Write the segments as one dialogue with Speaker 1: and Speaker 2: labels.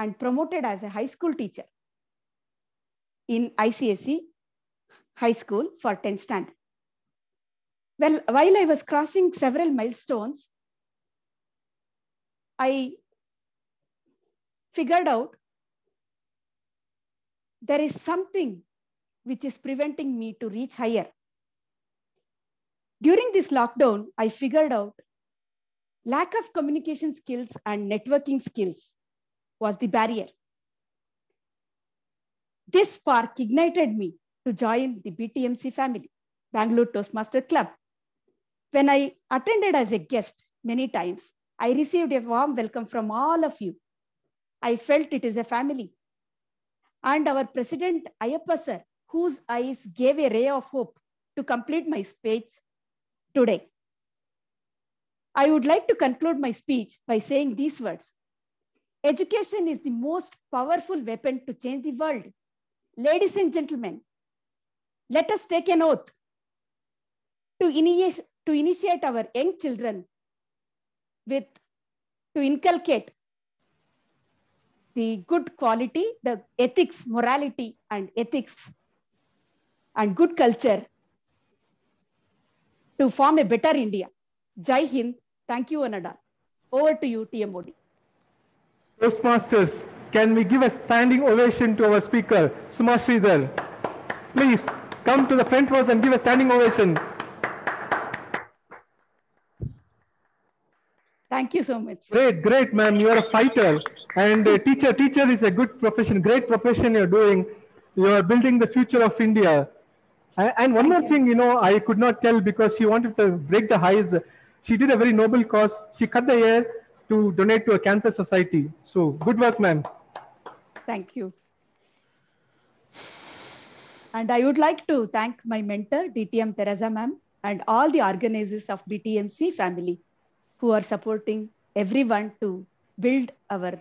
Speaker 1: and promoted as a high school teacher in ICSE high school for 10th standard. Well, while I was crossing several milestones, I figured out there is something which is preventing me to reach higher. During this lockdown, I figured out lack of communication skills and networking skills was the barrier. This spark ignited me to join the BTMC family, Bangalore Toastmaster Club. When I attended as a guest many times, I received a warm welcome from all of you. I felt it is a family. And our president, Ayappa sir, whose eyes gave a ray of hope to complete my speech today. I would like to conclude my speech by saying these words. Education is the most powerful weapon to change the world. Ladies and gentlemen, let us take an oath to initiate, to initiate our young children with to inculcate the good quality, the ethics, morality, and ethics, and good culture to form a better India. Jai Hind. Thank you, Anada. Over to you, TM Modi.
Speaker 2: Toastmasters, can we give a standing ovation to our speaker, Suma Sridhar? Please come to the front rows and give a standing ovation.
Speaker 1: Thank you so much.
Speaker 2: Great, great, ma'am. You are a fighter. And uh, teacher, teacher is a good profession, great profession you're doing. You are building the future of India. And one more thing, you know, I could not tell because she wanted to break the highs. She did a very noble cause. She cut the hair to donate to a cancer society. So good work, ma'am.
Speaker 1: Thank you. And I would like to thank my mentor, DTM Teresa ma'am, and all the organizers of BTMC family who are supporting everyone to build our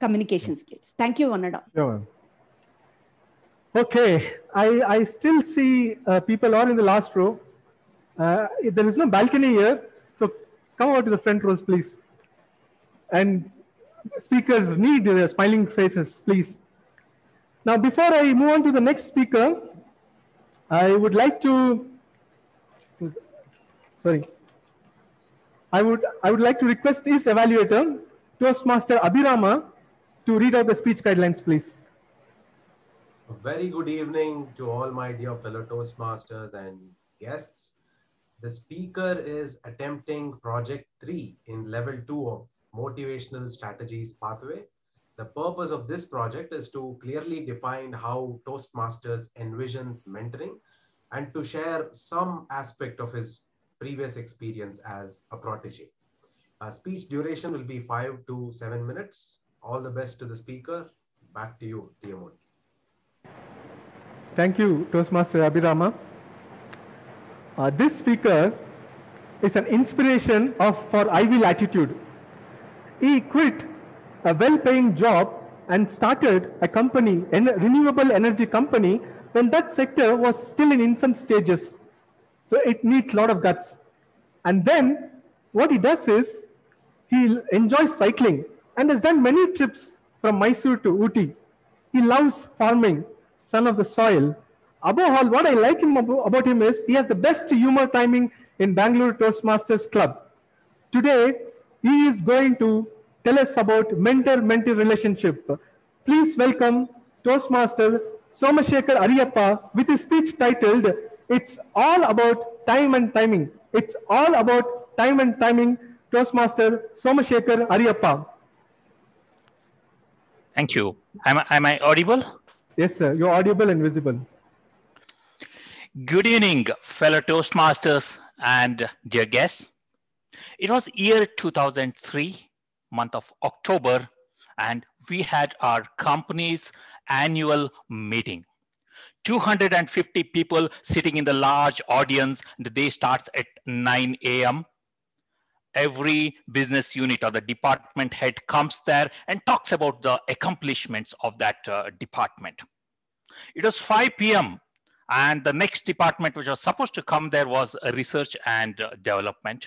Speaker 1: communication skills. Thank you, Vanada.
Speaker 2: Yeah, ma'am. Okay, I, I still see uh, people are in the last row. Uh, there is no balcony here, so come over to the front rows, please. And speakers need uh, smiling faces, please. Now, before I move on to the next speaker, I would like to, sorry, I would, I would like to request his evaluator, Toastmaster Abhirama, to read out the speech guidelines, please.
Speaker 3: A very good evening to all my dear fellow Toastmasters and guests. The speaker is attempting project three in level two of motivational strategies pathway. The purpose of this project is to clearly define how Toastmasters envisions mentoring and to share some aspect of his previous experience as a protege. Uh, speech duration will be five to seven minutes. All the best to the speaker. Back to you, TMO.
Speaker 2: Thank you, Toastmaster Abhirama. Uh, this speaker is an inspiration of for Ivy Latitude. He quit a well-paying job and started a company, a renewable energy company, when that sector was still in infant stages. So it needs a lot of guts. And then what he does is he enjoys cycling and has done many trips from Mysore to Ooty. He loves farming, son of the soil. Above all, what I like him about him is he has the best humor timing in Bangalore Toastmasters Club. Today, he is going to tell us about mentor-mentee relationship. Please welcome Toastmaster Somashekar Ariyappa with his speech titled, It's All About Time and Timing. It's all about time and timing. Toastmaster Somashekar Ariyappa.
Speaker 4: Thank you. Am, I- am I audible?
Speaker 2: Yes, sir. You're audible and visible.
Speaker 4: Good evening, fellow Toastmasters and dear guests. It was year 2003, month of October, and we had our company's annual meeting. 250 people sitting in the large audience. The day starts at 9 a.m. Every business unit or the department head comes there and talks about the accomplishments of that uh, department. It was 5 p.m. and the next department which was supposed to come there was research and uh, development.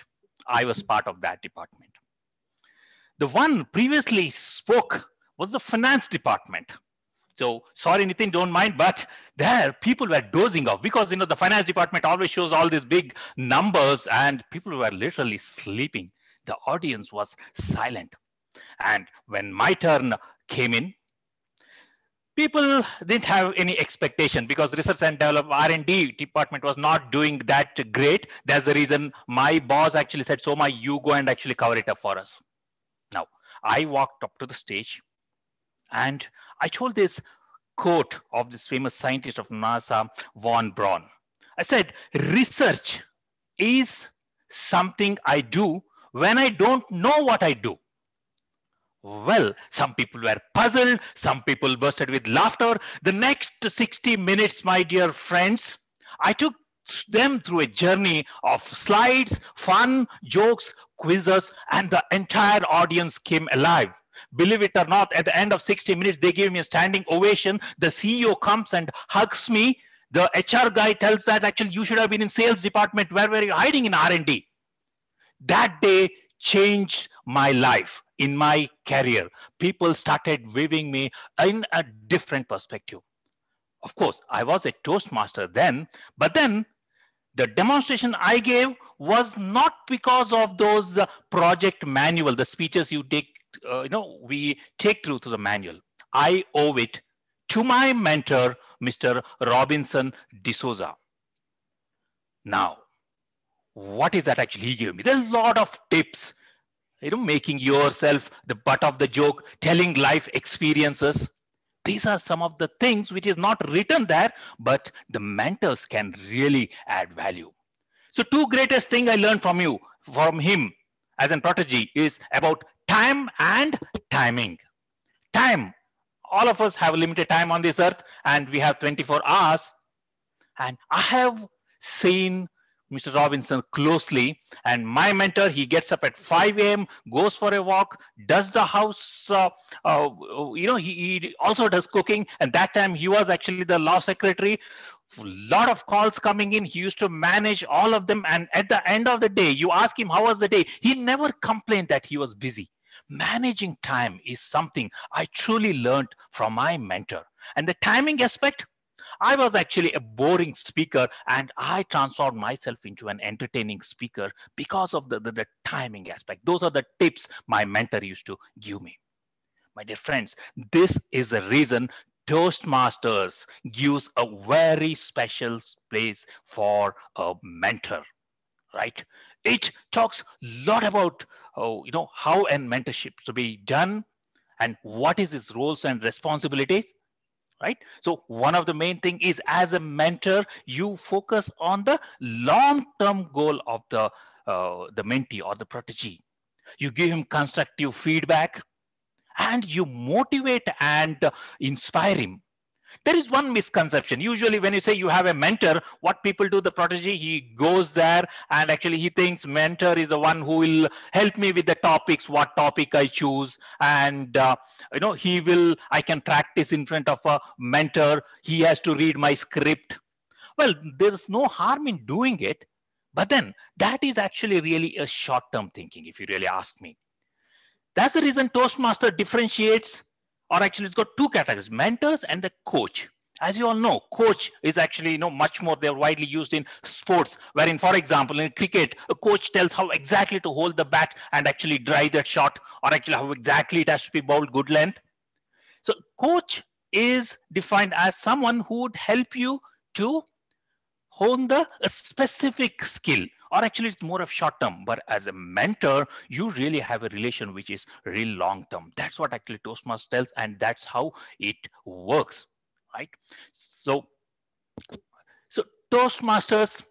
Speaker 4: I was part of that department. The one previously spoke was the finance department. So sorry, Nitin, don't mind, but there people were dozing off because you know the finance department always shows all these big numbers and people were literally sleeping. The audience was silent. And when my turn came in, people didn't have any expectation because research and development r&d department was not doing that great. That's the reason my boss actually said so my you go and actually cover it up for us. Now i walked up to the stage and i told this quote of this famous scientist of nasa von braun. I said research is something i do when i don't know what i do well, some people were puzzled, some people bursted with laughter. The next 60 minutes, my dear friends, I took them through a journey of slides, fun, jokes, quizzes, and the entire audience came alive. Believe it or not, at the end of 60 minutes, they gave me a standing ovation. The CEO comes and hugs me. The HR guy tells that actually you should have been in sales department. Where were you hiding in R&D? That day changed my life in my career. People started viewing me in a different perspective. Of course, I was a Toastmaster then, but then the demonstration I gave was not because of those uh, project manual, the speeches you take, uh, you know, we take through to the manual. I owe it to my mentor, Mr. Robinson D'Souza. Now, what is that actually he gave me? There's a lot of tips you know making yourself the butt of the joke telling life experiences. These are some of the things which is not written there but the mentors can really add value. So two greatest thing i learned from you from him as a protege is about time and timing. Time. All of us have limited time on this earth and we have 24 hours. And i have seen Mr. Robinson closely. And my mentor, he gets up at 5 a.m., goes for a walk, does the house, uh, uh, you know, he, he, also does cooking. And that time he was actually the law secretary. A lot of calls coming in. He used to manage all of them. And at the end of the day, you ask him, how was the day? He never complained that he was busy. Managing time is something I truly learned from my mentor. And the timing aspect, I was actually a boring speaker and I transformed myself into an entertaining speaker because of the, the, the, timing aspect. Those are the tips my mentor used to give me. My dear friends, this is the reason Toastmasters gives a very special place for a mentor, right? It talks a lot about oh, you know, how and mentorship to be done and what is his roles and responsibilities right? So one of the main thing is as a mentor you focus on the long term goal of the uh, the mentee or the protege you give him constructive feedback and you motivate and inspire him there is one misconception. Usually when you say you have a mentor what people do the protege he goes there and actually he thinks mentor is the one who will help me with the topics what topic i choose. And uh, you know he will i can practice in front of a mentor. He has to read my script. Well there's no harm in doing it but then that is actually really a short term thinking if you really ask me. That's the reason toastmaster differentiates or actually it's got two categories, mentors and the coach. As you all know, coach is actually you know much more they're widely used in sports, wherein, for example, in cricket, a coach tells how exactly to hold the bat and actually drive that shot, or actually how exactly it has to be bowled good length. So coach is defined as someone who would help you to hone the specific skill or actually it's more of short term. But as a mentor you really have a relation which is real long term. That's what actually toastmasters tells and that's how it works right? So so toastmasters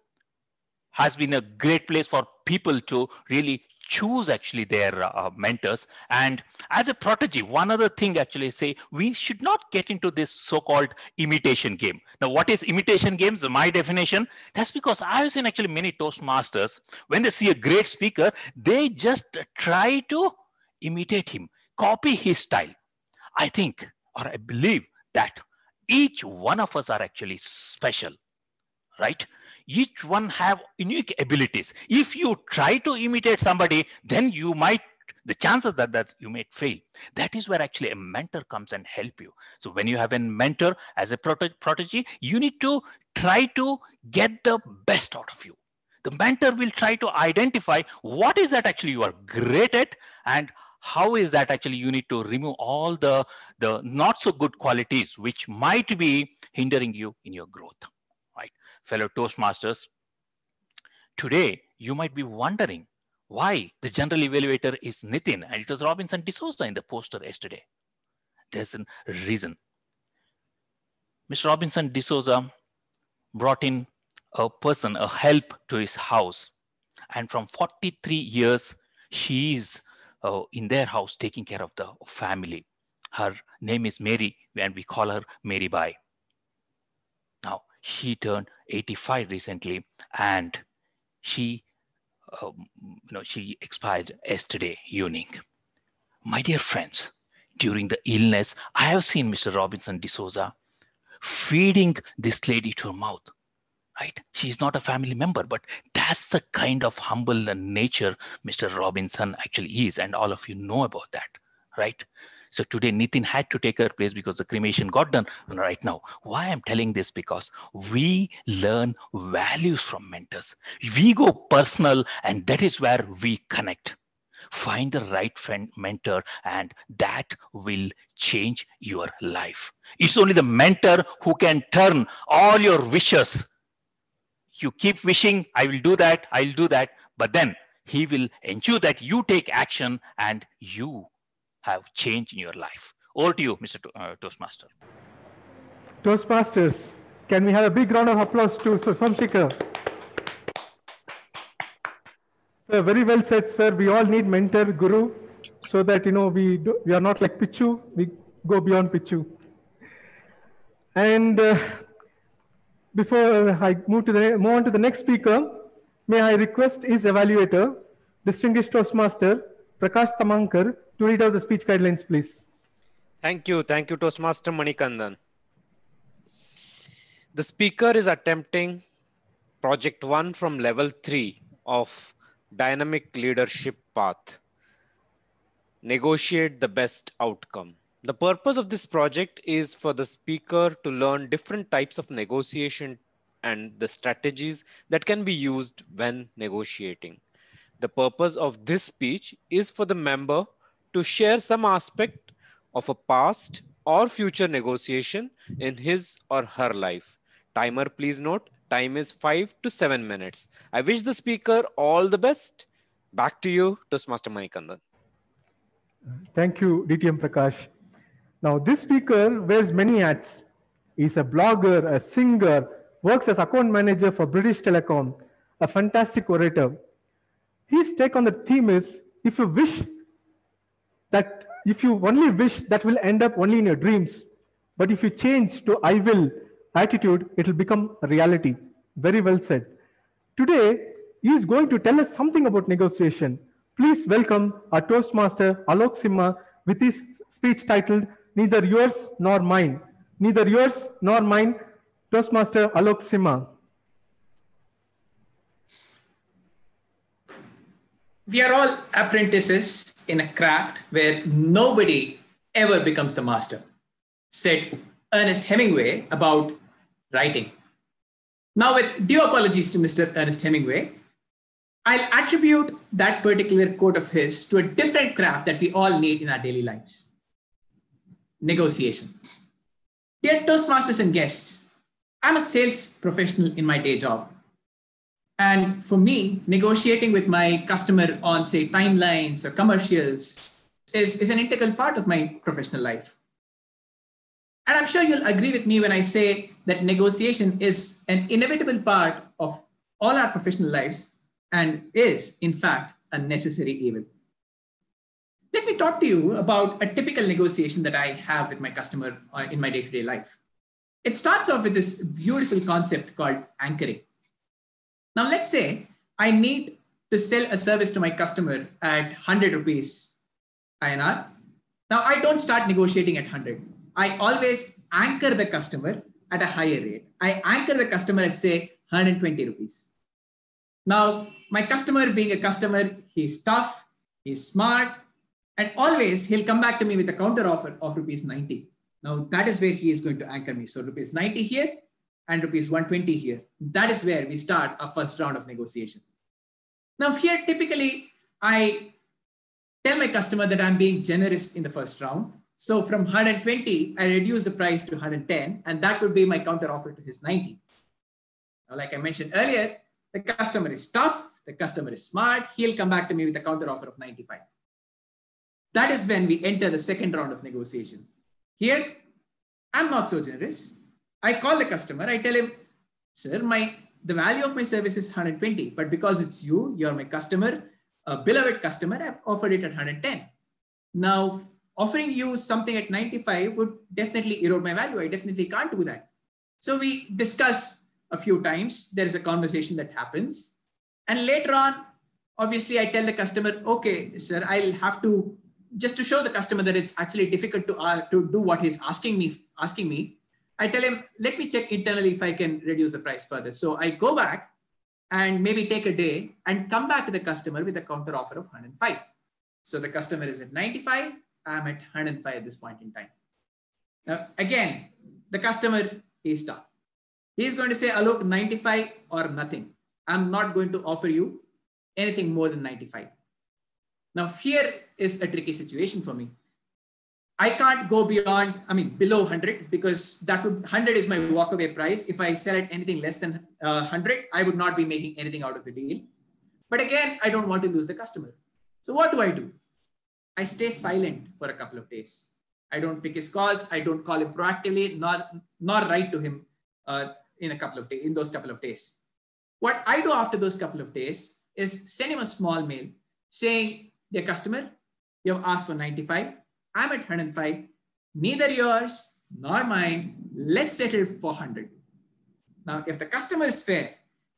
Speaker 4: has been a great place for people to really choose actually their uh, mentors. And as a protege one other thing actually say we should not get into this so-called imitation game. Now what is imitation games? My definition. That's because i've seen actually many toastmasters when they see a great speaker they just try to imitate him copy his style. I think or i believe that each one of us are actually special right each one have unique abilities if you try to imitate somebody then you might the chances that, that you may fail. That is where actually a mentor comes and help you. So when you have a mentor as a protege, you need to try to get the best out of you. The mentor will try to identify what is that actually you are great at and how is that actually you need to remove all the, the not so good qualities which might be hindering you in your growth? Fellow Toastmasters, today you might be wondering why the general evaluator is Nitin and it was Robinson D'Souza in the poster yesterday. There's a reason. Mr. Robinson D'Souza brought in a person, a help to his house. And from 43 years, she is uh, in their house taking care of the family. Her name is Mary, and we call her Mary Bai. She turned 85 recently, and she, um, you know, she expired yesterday evening. My dear friends, during the illness, I have seen Mr. Robinson D'Souza feeding this lady to her mouth right? She's not a family member, but that's the kind of humble nature Mr. Robinson actually is. And all of you know about that, right? So today Nitin had to take her place because the cremation got done right now. Why I'm telling this because we learn values from mentors. We go personal and that is where we connect. Find the right friend mentor and that will change your life. It's only the mentor who can turn all your wishes you keep wishing, I will do that, I'll do that. But then he will ensure that you take action and you have changed in your life. Over to you, Mr. Uh, Toastmaster.
Speaker 2: Toastmasters, can we have a big round of applause to Somashekar? Sir, very well said, sir. We all need mentor, guru, so that you know we do, we are not like Pichu. We go beyond Pichu. And uh, before I move, to the, move on to the next speaker, may I request his evaluator, distinguished Toastmaster, Prakash Tamankar, to read out the speech guidelines, please.
Speaker 5: Thank you. Thank you, Toastmaster Manikandan. The speaker is attempting project one from level three of dynamic leadership path. Negotiate the best outcome. The purpose of this project is for the speaker to learn different types of negotiation and the strategies that can be used when negotiating. The purpose of this speech is for the member to share some aspect of a past or future negotiation in his or her life. Timer, please note, time is five to seven minutes. I wish the speaker all the best. Back to you, Toastmaster Manikandan.
Speaker 2: Thank you, DTM Prakash. Now, this speaker wears many hats. He's a blogger, a singer, works as account manager for British Telecom, a fantastic orator. His take on the theme is if you wish that, if you only wish, that will end up only in your dreams. But if you change to I will attitude, it will become reality. Very well said. Today, he is going to tell us something about negotiation. Please welcome our Toastmaster Alok Simha with his speech titled neither yours nor mine. Neither yours nor mine. Toastmaster Alok Simha.
Speaker 6: We are all apprentices in a craft where nobody ever becomes the master, said Ernest Hemingway about writing. Now, with due apologies to Mr. Ernest Hemingway, I'll attribute that particular quote of his to a different craft that we all need in our daily lives negotiation. Dear Toastmasters and guests, I'm a sales professional in my day job. And for me, negotiating with my customer on, say, timelines or commercials is, is an integral part of my professional life. And I'm sure you'll agree with me when I say that negotiation is an inevitable part of all our professional lives and is, in fact, a necessary evil. Let me talk to you about a typical negotiation that I have with my customer uh, in my day to day life. It starts off with this beautiful concept called anchoring. Now, let's say I need to sell a service to my customer at 100 rupees INR. Now, I don't start negotiating at 100. I always anchor the customer at a higher rate. I anchor the customer at, say, 120 rupees. Now, my customer being a customer, he's tough, he's smart, And always he'll come back to me with a counter offer of rupees 90. Now that is where he is going to anchor me. So rupees 90 here and rupees 120 here. That is where we start our first round of negotiation. Now here, typically I tell my customer that I'm being generous in the first round. So from 120, I reduce the price to 110, and that would be my counter offer to his 90. Now, like I mentioned earlier, the customer is tough, the customer is smart, he'll come back to me with a counter offer of 95. That is when we enter the second round of negotiation. Here, I'm not so generous. I call the customer, I tell him, sir, my the value of my service is 120, but because it's you, you're my customer, a beloved customer, I've offered it at 110. Now, offering you something at 95 would definitely erode my value. I definitely can't do that. So we discuss a few times. There is a conversation that happens. And later on, obviously, I tell the customer, okay, sir, I'll have to just to show the customer that it's actually difficult to, uh, to do what he's asking me, asking me. I tell him, let me check internally if I can reduce the price further. So I go back and maybe take a day and come back to the customer with a counter offer of 105. So the customer is at 95, I'm at 105 at this point in time. Now, again, the customer is tough. He's going to say, look, 95 or nothing. I'm not going to offer you anything more than 95. Now, here is a tricky situation for me. I can't go beyond, I mean, below 100 because that would 100 is my walkaway price. If I sell it anything less than uh, 100, I would not be making anything out of the deal. But again, I don't want to lose the customer. So what do I do? I stay silent for a couple of days. I don't pick his calls. I don't call him proactively, not, not write to him uh, in a couple of days, in those couple of days. What I do after those couple of days is send him a small mail saying, dear customer, you have asked for 95 I'm at 105. Neither yours nor mine. Let's settle for 100. Now, if the customer is fair,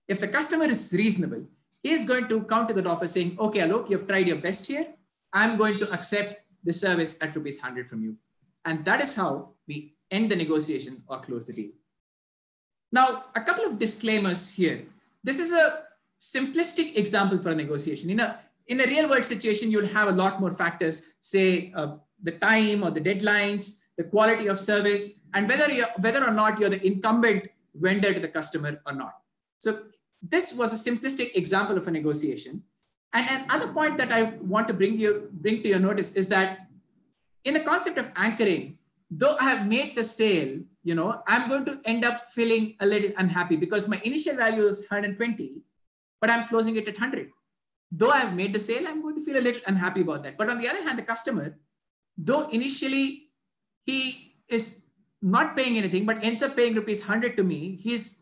Speaker 6: if the customer is reasonable, he's going to counter that offer saying, okay, look, you've tried your best here. I'm going to accept the service at rupees 100 from you. And that is how we end the negotiation or close the deal. Now, a couple of disclaimers here. This is a simplistic example for a negotiation. In a, in a real world situation, you'll have a lot more factors, say uh, the time or the deadlines, the quality of service, and whether, you're, whether or not you're the incumbent vendor to the customer or not. So this was a simplistic example of a negotiation. And another point that I want to bring you bring to your notice is that in the concept of anchoring, though I have made the sale, you know, I'm going to end up feeling a little unhappy because my initial value is 120, but I'm closing it at 100. Though I've made the sale, I'm going to feel a little unhappy about that. But on the other hand, the customer though initially he is not paying anything, but ends up paying rupees 100 to me, he's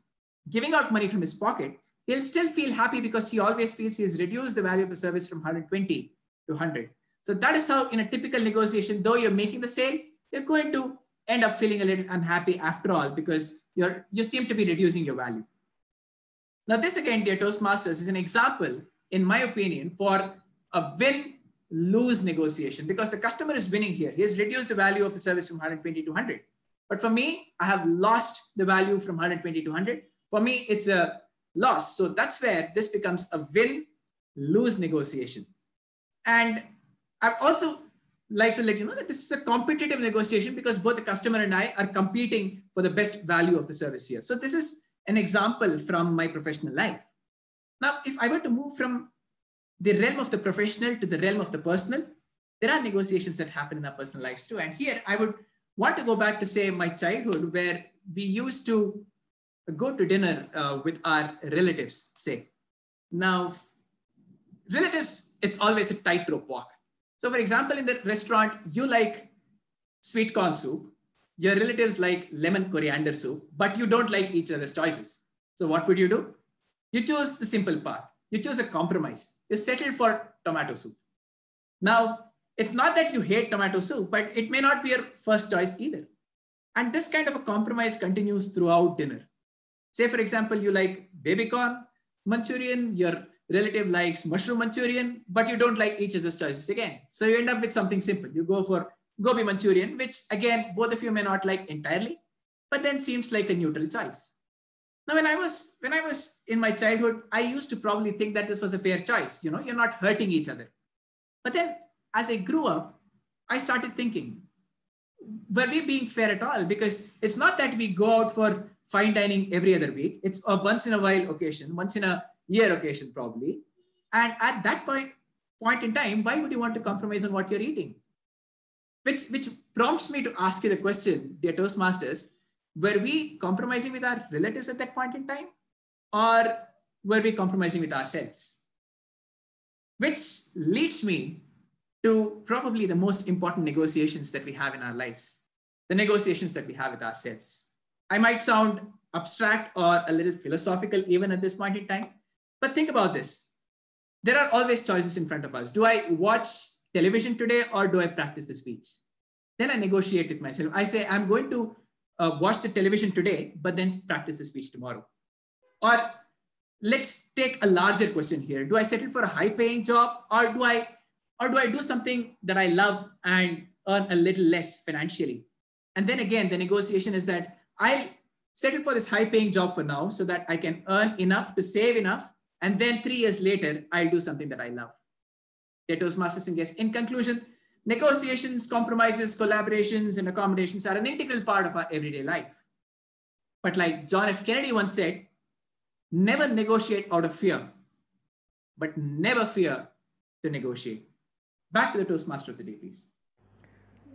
Speaker 6: giving out money from his pocket, he'll still feel happy because he always feels he has reduced the value of the service from 120 to 100. So that is how in a typical negotiation, though you're making the sale, you're going to end up feeling a little unhappy after all because you're, you seem to be reducing your value. Now this again, dear Toastmasters, is an example, in my opinion, for a win lose negotiation because the customer is winning here. He has reduced the value of the service from 120 to 100. But for me, I have lost the value from 120 to 100. For me, it's a loss. So that's where this becomes a win lose negotiation. And I also like to let you know that this is a competitive negotiation because both the customer and I are competing for the best value of the service here. So this is an example from my professional life. Now, if I were to move from the realm of the professional to the realm of the personal, there are negotiations that happen in our personal lives too. And here I would want to go back to say my childhood where we used to go to dinner uh, with our relatives, say. Now, relatives, it's always a tightrope walk. So for example, in the restaurant, you like sweet corn soup, your relatives like lemon coriander soup, but you don't like each other's choices. So what would you do? You choose the simple path. You choose a compromise you settle for tomato soup. Now, it's not that you hate tomato soup, but it may not be your first choice either. And this kind of a compromise continues throughout dinner. Say, for example, you like baby corn Manchurian, your relative likes mushroom Manchurian, but you don't like each other's choices again. So you end up with something simple. You go for gobi Manchurian, which again, both of you may not like entirely, but then seems like a neutral choice. Now, when I was when I was in my childhood, I used to probably think that this was a fair choice. You know, you're not hurting each other. But then, as I grew up, I started thinking, were we being fair at all? Because it's not that we go out for fine dining every other week. It's a once in a while occasion, once in a year occasion, probably. And at that point, point in time, why would you want to compromise on what you're eating? Which, which prompts me to ask you the question, dear Toastmasters, were we compromising with our relatives at that point in time? Or were we compromising with ourselves? Which leads me to probably the most important negotiations that we have in our lives, the negotiations that we have with ourselves. I might sound abstract or a little philosophical even at this point in time, but think about this. There are always choices in front of us. Do I watch television today or do I practice the speech? Then I negotiate with myself. I say, I'm going to uh, watch the television today, but then practice the speech tomorrow. Or let's take a larger question here. Do I settle for a high paying job or do I or do I do something that I love and earn a little less financially? And then again, the negotiation is that I'll settle for this high paying job for now so that I can earn enough to save enough. And then three years later, I'll do something that I love. Dear Toastmasters and guests, in conclusion, negotiations, compromises, collaborations, and accommodations are an integral part of our everyday life. But like John F. Kennedy once said, never negotiate out of fear, but never fear to negotiate. Back to the Toastmaster of the day, please.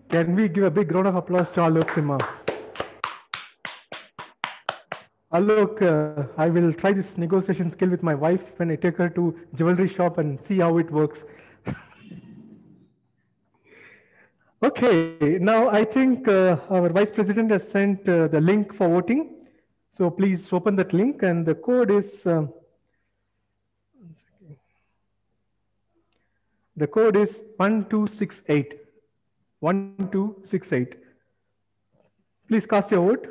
Speaker 2: Can we give a big round of applause to Alok Simha? Alok, uh, I will try this negotiation skill with my wife when I take her to jewelry shop and see how it works. Okay, now I think uh, our vice president has sent uh, the link for voting. So please open that link and the code is um, The code is 1268. 1268. Please cast your vote.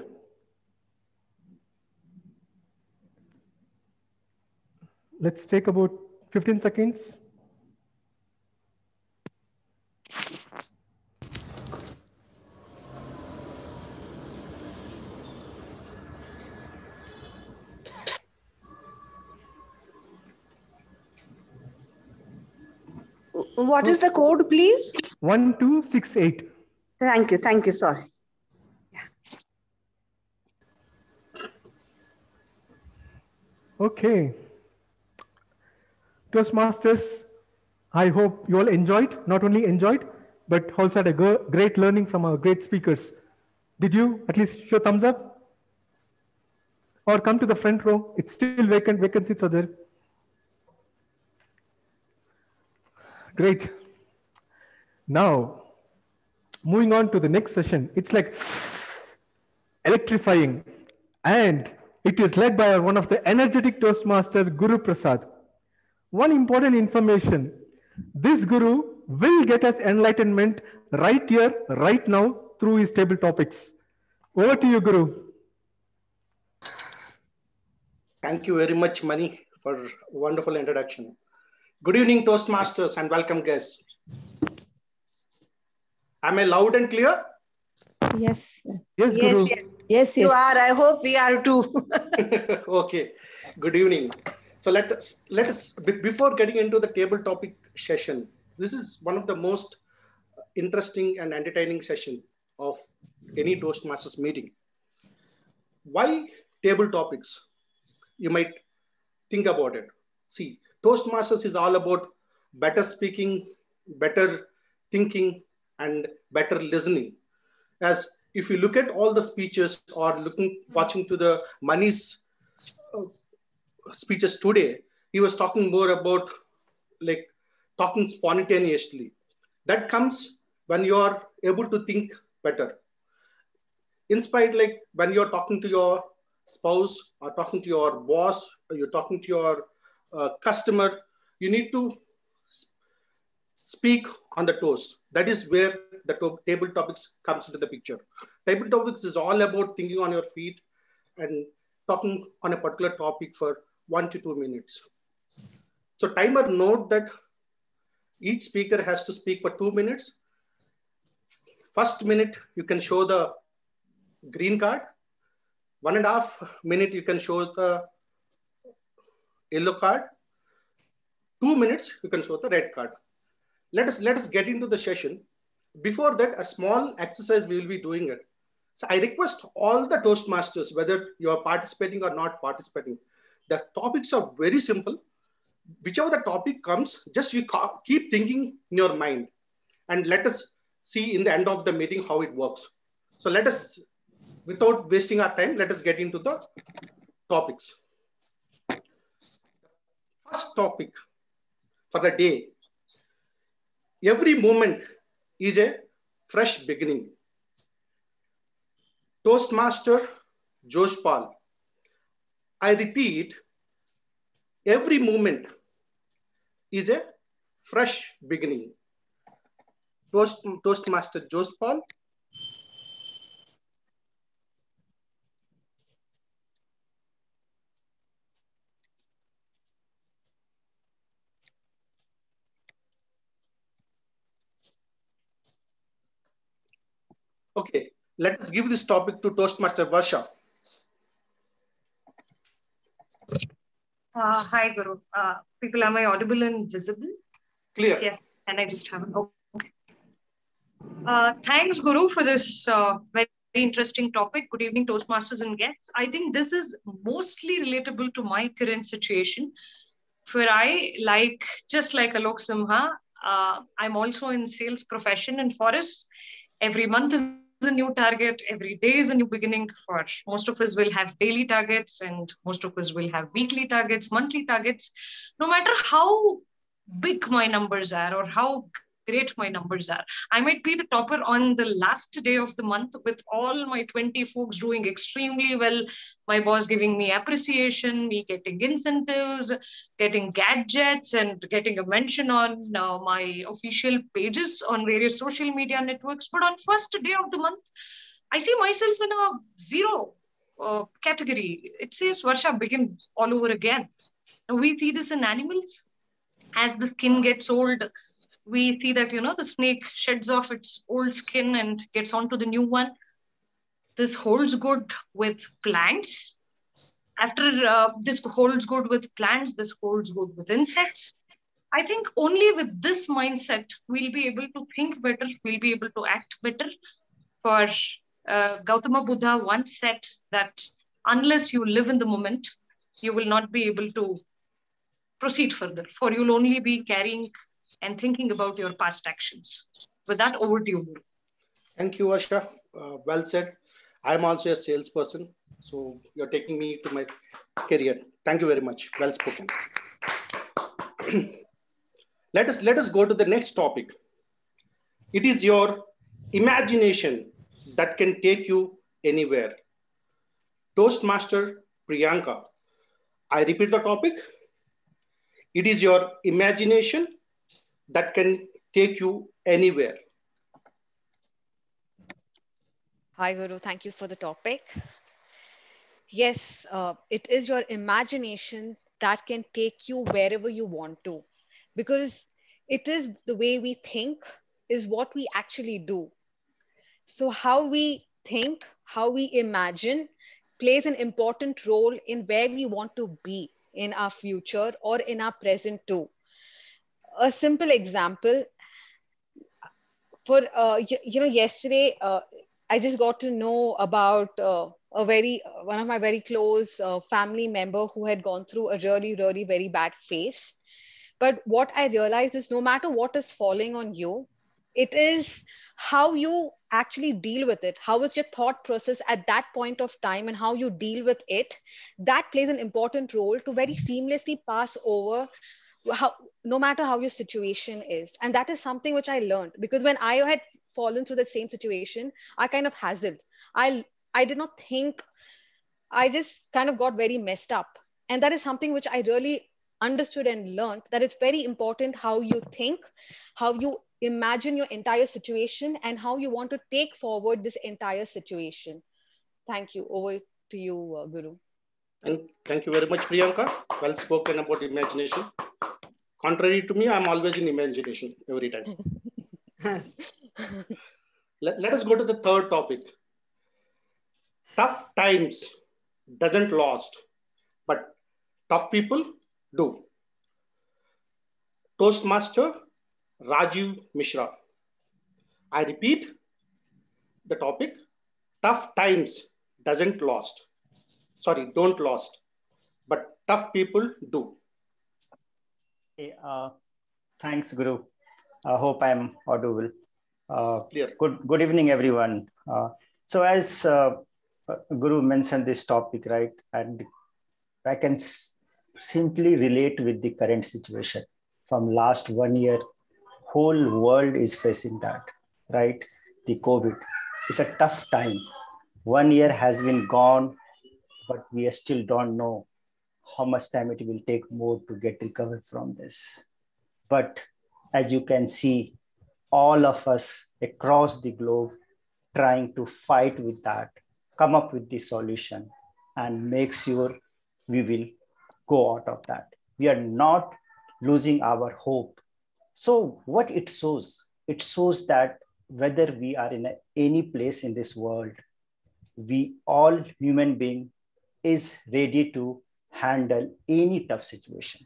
Speaker 2: Let's take about 15 seconds.
Speaker 7: What is the code, please?
Speaker 2: 1268.
Speaker 7: Thank you. Thank you. Sorry.
Speaker 2: Okay. Toastmasters, I hope you all enjoyed, not only enjoyed, but also had a great learning from our great speakers. Did you at least show thumbs up? Or come to the front row? It's still vacant, vacant seats are there. Great. Now, moving on to the next session, it's like electrifying. And it is led by one of the energetic Toastmaster, Guru Prasad. One important information this Guru will get us enlightenment right here, right now, through his table topics. Over to you, Guru.
Speaker 8: Thank you very much, Mani, for wonderful introduction. Good evening, Toastmasters, and welcome guests. Am I loud and clear?
Speaker 1: Yes.
Speaker 2: Yes,
Speaker 7: Yes,
Speaker 2: Guru.
Speaker 7: yes.
Speaker 1: Yes,
Speaker 7: You
Speaker 1: yes.
Speaker 7: are. I hope we are too.
Speaker 8: okay. Good evening. So let us let us before getting into the table topic session. This is one of the most interesting and entertaining session of any Toastmasters meeting. Why table topics? You might think about it. See, Toastmasters is all about better speaking, better thinking, and better listening. As if you look at all the speeches or looking, watching to the Mani's uh, speeches today, he was talking more about like talking spontaneously. That comes when you are able to think better. In spite, like when you're talking to your spouse or talking to your boss, or you're talking to your customer, you need to speak on the toes. That is where the to- table topics comes into the picture. Table topics is all about thinking on your feet and talking on a particular topic for one to two minutes. So timer note that each speaker has to speak for two minutes. First minute, you can show the green card. One and a half minute, you can show the yellow card. Two minutes, you can show the red card. Let us let us get into the session. before that, a small exercise we will be doing it. So I request all the Toastmasters, whether you are participating or not participating, the topics are very simple. Whichever the topic comes, just you keep thinking in your mind and let us see in the end of the meeting how it works. So let us, without wasting our time, let us get into the topics. First topic for the day. Every moment is a fresh beginning. Toastmaster Josh Paul. I repeat, every moment is a fresh beginning. Toast, Toastmaster Josh Okay, let us give this topic to Toastmaster Varsha.
Speaker 9: Uh, hi, Guru. Uh, people, am I audible and visible?
Speaker 8: Clear.
Speaker 9: Yes. And I just have oh, okay. Uh, thanks, Guru, for this uh, very interesting topic. Good evening, Toastmasters and guests. I think this is mostly relatable to my current situation, where I like just like Alok Simha. Uh, I'm also in sales profession in Forest. Every month is a new target. Every day is a new beginning for most of us will have daily targets and most of us will have weekly targets, monthly targets. No matter how big my numbers are or how great my numbers are. I might be the topper on the last day of the month with all my 20 folks doing extremely well. My boss giving me appreciation, me getting incentives, getting gadgets, and getting a mention on uh, my official pages on various social media networks. But on first day of the month, I see myself in a zero uh, category. It says Varsha begin all over again. Now we see this in animals. As the skin gets old, we see that you know the snake sheds off its old skin and gets onto the new one. This holds good with plants. After uh, this holds good with plants this holds good with insects. I think only with this mindset we'll be able to think better we'll be able to act better. For uh, gautama buddha once said that unless you live in the moment you will not be able to proceed further for you'll only be carrying and thinking about your past actions. With that, over to you.
Speaker 8: Thank you, Asha. Uh, well said. I'm also a salesperson, so you're taking me to my career. Thank you very much. Well spoken. let us let us go to the next topic. It is your imagination that can take you anywhere. Toastmaster Priyanka. I repeat the topic. It is your imagination that can take you anywhere.
Speaker 10: Hi, Guru. Thank you for the topic. Yes, uh, it is your imagination that can take you wherever you want to, because it is the way we think, is what we actually do. So, how we think, how we imagine plays an important role in where we want to be in our future or in our present too a simple example. For uh, you, you, know yesterday uh, i just got to know about uh, a very one of my very close uh, family member who had gone through a really really very bad phase. But what i realized is no matter what is falling on you it is how you actually deal with it. How is your thought process at that point of time and how you deal with it? That plays an important role to very seamlessly pass over how no matter how your situation is and that is something which i learned because when i had fallen through the same situation i kind of hassled i i did not think i just kind of got very messed up. And that is something which i really understood and learned that it's very important how you think how you imagine your entire situation and how you want to take forward this entire situation. Thank you. Over to you uh, guru.
Speaker 8: And thank you very much priyanka. Well spoken about imagination contrary to me i'm always in imagination every time let, let us go to the third topic tough times doesn't last but tough people do toastmaster rajiv mishra I repeat the topic, tough times doesn't lost. Sorry, don't lost, but tough people do.
Speaker 11: Hey, uh, thanks, Guru. I hope I'm audible. Uh, good, good evening, everyone. Uh, so as uh, Guru mentioned this topic, right, and I can simply relate with the current situation. From last one year, whole world is facing that, right? The COVID. It's a tough time. One year has been gone, but we still don't know how much time it will take more to get recovered from this. But as you can see, all of us across the globe trying to fight with that, come up with the solution, and make sure we will go out of that. We are not losing our hope. So, what it shows? It shows that whether we are in a, any place in this world, we all human being is ready to handle any tough situation.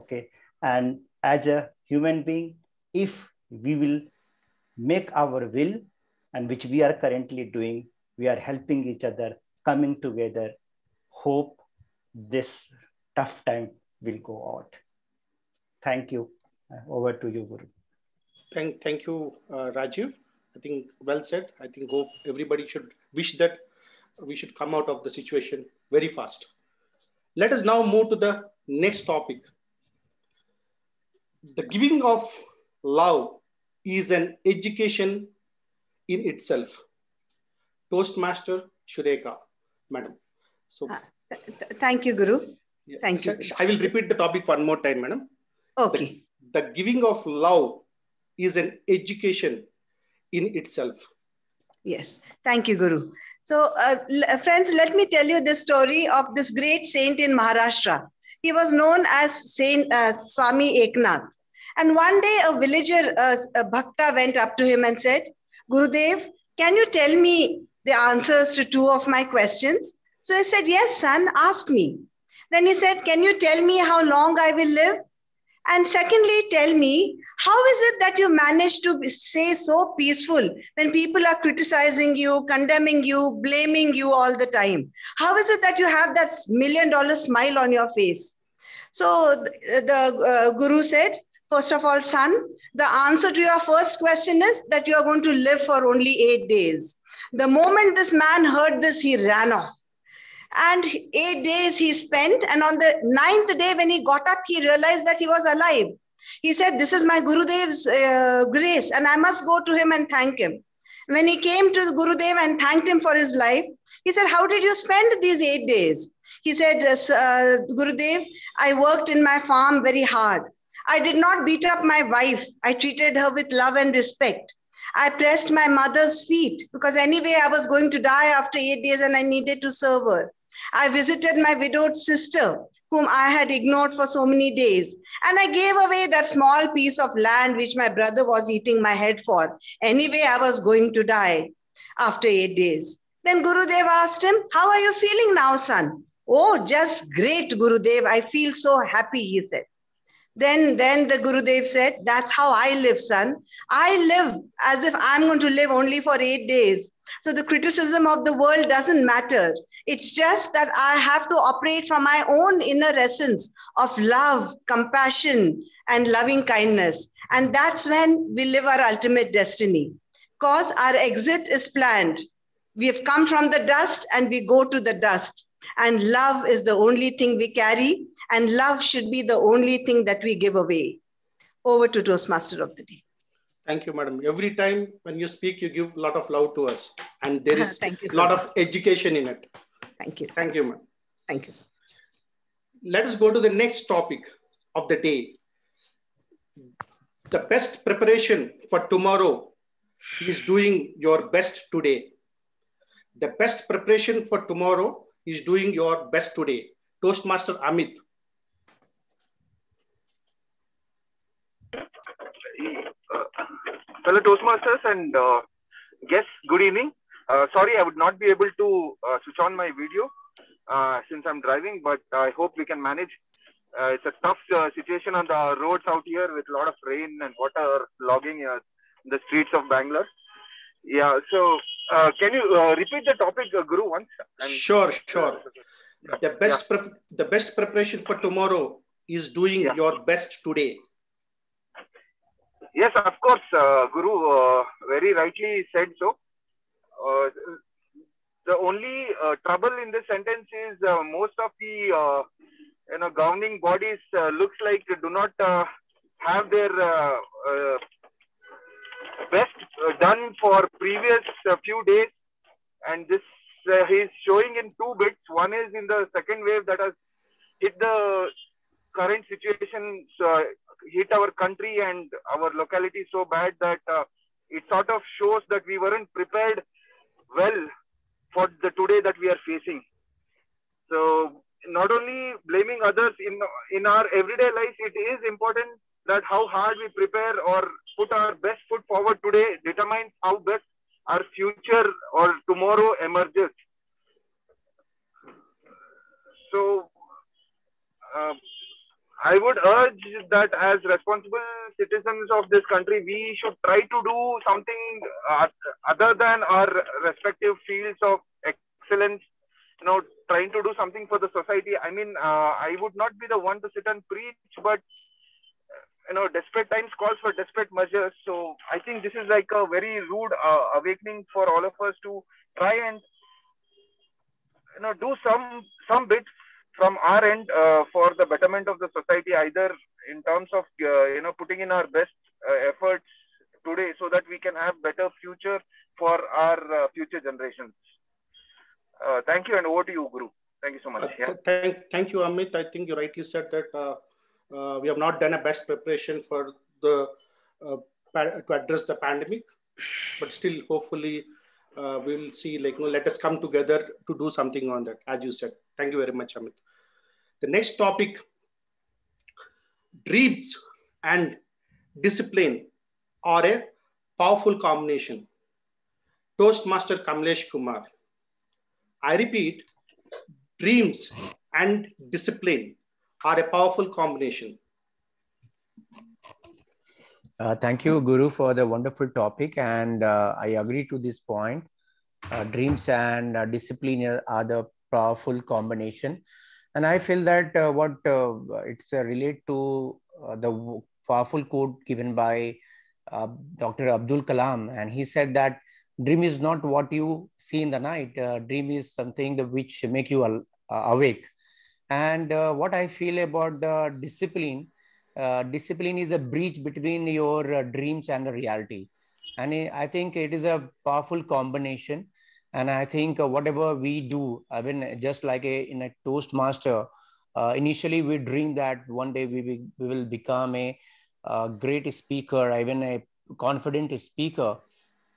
Speaker 11: Okay. And as a human being, if we will make our will, and which we are currently doing, we are helping each other, coming together, hope this tough time will go out. Thank you. Uh, over to you, Guru.
Speaker 8: Thank, thank you, uh, Rajiv. I think well said. I think hope everybody should wish that we should come out of the situation very fast. Let us now move to the next topic. The giving of love is an education in itself. Toastmaster Surekha, madam. So,
Speaker 7: uh, th thank you, Guru.
Speaker 8: Yeah.
Speaker 7: Thank you.
Speaker 8: I will repeat the topic one more time, madam.
Speaker 7: Okay.
Speaker 8: The, the giving of love is an education in itself.
Speaker 7: Yes, thank you, Guru. So, uh, friends, let me tell you the story of this great saint in Maharashtra. He was known as Saint uh, Swami Eknath. And one day, a villager, uh, a bhakta, went up to him and said, Gurudev, can you tell me the answers to two of my questions? So he said, Yes, son, ask me. Then he said, Can you tell me how long I will live? And secondly, tell me, how is it that you manage to stay so peaceful when people are criticizing you, condemning you, blaming you all the time? How is it that you have that million dollar smile on your face? So the uh, Guru said, First of all, son, the answer to your first question is that you are going to live for only eight days. The moment this man heard this, he ran off. And eight days he spent. And on the ninth day, when he got up, he realized that he was alive. He said, This is my Gurudev's uh, grace, and I must go to him and thank him. When he came to Gurudev and thanked him for his life, he said, How did you spend these eight days? He said, uh, Gurudev, I worked in my farm very hard. I did not beat up my wife. I treated her with love and respect. I pressed my mother's feet because anyway I was going to die after eight days and I needed to serve her. I visited my widowed sister, whom I had ignored for so many days, and I gave away that small piece of land which my brother was eating my head for. Anyway, I was going to die after eight days. Then Gurudev asked him, How are you feeling now, son? Oh, just great, Gurudev. I feel so happy, he said. Then, then the Gurudev said, That's how I live, son. I live as if I'm going to live only for eight days. So the criticism of the world doesn't matter. It's just that I have to operate from my own inner essence of love, compassion, and loving kindness. And that's when we live our ultimate destiny. Because our exit is planned. We have come from the dust and we go to the dust. And love is the only thing we carry and love should be the only thing that we give away. Over to Toastmaster of the day.
Speaker 8: Thank you, madam. Every time when you speak, you give a lot of love to us, and there is a lot of education in it.
Speaker 7: Thank you.
Speaker 8: Thank you, madam.
Speaker 7: Thank you.
Speaker 8: Let us go to the next topic of the day. The best preparation for tomorrow is doing your best today. The best preparation for tomorrow is doing your best today. Toastmaster Amit.
Speaker 12: fellow Toastmasters and uh, guests, good evening. Uh, sorry, I would not be able to uh, switch on my video uh, since I'm driving, but I hope we can manage. it's a tough situation on the roads out here with a lot of rain and water logging in the streets of Bangalore. Yeah. So, uh, can you uh, repeat the topic, uh, Guru, once?
Speaker 8: I'm sure, sure. The best, yeah. the best preparation for tomorrow is doing yeah. your best today.
Speaker 12: Yes, of course, uh, Guru uh, very rightly said so. Uh, the only uh, trouble in this sentence is uh, most of the uh, you know governing bodies looks like do not have their best done for previous few days, and this uh, he's showing in two bits. One is in the second wave that has hit the current situation, uh, hit our country and our locality so bad that uh, it sort of shows that we weren't prepared well for the today that we are facing. So not only blaming others in in our everyday life, it is important that how hard we prepare or put our best foot forward today determines how best our future or tomorrow emerges. So, uh, I would urge that as responsible citizens of this country, we should try to do something uh, other than our respective fields of excellence. You know, trying to do something for the society. I mean, uh, I would not be the one to sit and preach, but you know, desperate times calls for desperate measures. So I think this is like a very rude uh, awakening for all of us to try and you know do some some bit from our end uh, for the betterment of the society, either in terms of uh, you know putting in our best uh, efforts today, so that we can have better future for our uh, future generations. Uh, thank you, and over to you, Guru. Thank you so much.
Speaker 8: Yeah. Thank, thank you, Amit. I think you rightly said that uh, we have not done a best preparation for the uh, to address the pandemic, but still, hopefully, uh, we will see. Like, you know, let us come together to do something on that, as you said. Thank you very much, Amit. The next topic: dreams and discipline are a powerful combination. Toastmaster Kamlesh Kumar. I repeat, dreams and discipline are a powerful combination.
Speaker 13: Uh, thank you, Guru, for the wonderful topic. And uh, I agree to this point. Uh, dreams and uh, discipline are the powerful combination. And I feel that uh, what uh, it's related to the powerful quote given by Dr. Abdul Kalam. And he said that dream is not what you see in the night. dream is something which make you awake and uh, what I feel about the discipline, uh, discipline is a bridge between your uh, dreams and the reality. And I think it is a powerful combination. And I think uh, whatever we do, I mean, just like a, in a Toastmaster, uh, initially we dream that one day we, be, we will become a, a great speaker, even a confident speaker.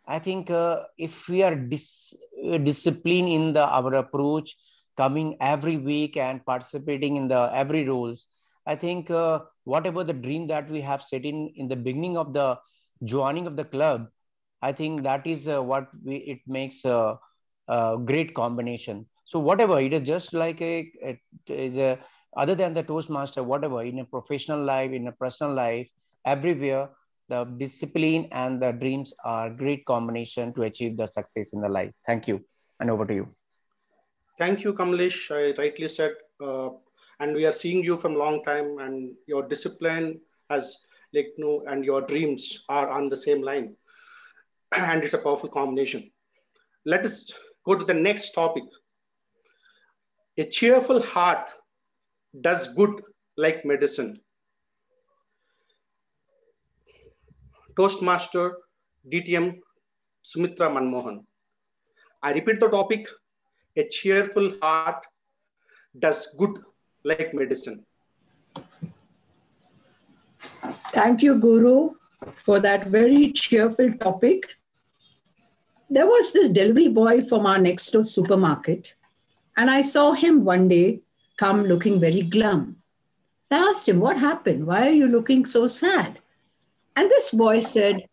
Speaker 13: I think uh, if we are dis- disciplined in the, our approach, coming every week and participating in the every roles i think uh, whatever the dream that we have set in in the beginning of the joining of the club i think that is uh, what we it makes a, great combination so whatever it is just like a it is a other than the toastmaster whatever in a professional life in a personal life everywhere the discipline and the dreams are great combination to achieve the success in the life thank you and over to you
Speaker 8: thank you, Kamlesh. I rightly said, uh, and we are seeing you from long time, and your discipline has like you know, and your dreams are on the same line, and it's a powerful combination. Let us go to the next topic. A cheerful heart does good like medicine. Toastmaster DTM Sumitra Manmohan. I repeat the topic a cheerful heart does good like medicine.
Speaker 14: Thank you, Guru, for that very cheerful topic. There was this delivery boy from our next door supermarket, and I saw him one day come looking very glum. So I asked him, What happened? Why are you looking so sad? And this boy said,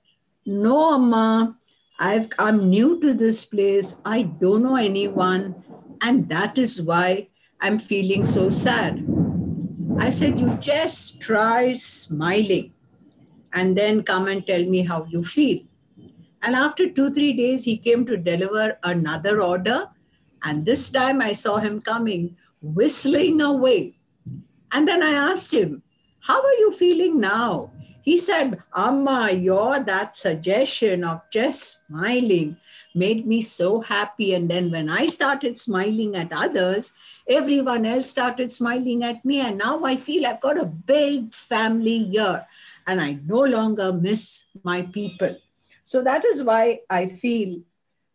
Speaker 14: No, Amma, I've, I'm new to this place. I don't know anyone. And that is why I'm feeling so sad. I said, You just try smiling. and then come and tell me how you feel. And after two, three days, he came to deliver another order. And this time I saw him coming, whistling away. And then I asked him, How are you feeling now? He said, Amma, your that suggestion of just smiling made me so happy. And then when I started smiling at others, everyone else started smiling at me. And now I feel I've got a big family here and I no longer miss my people. So that is why I feel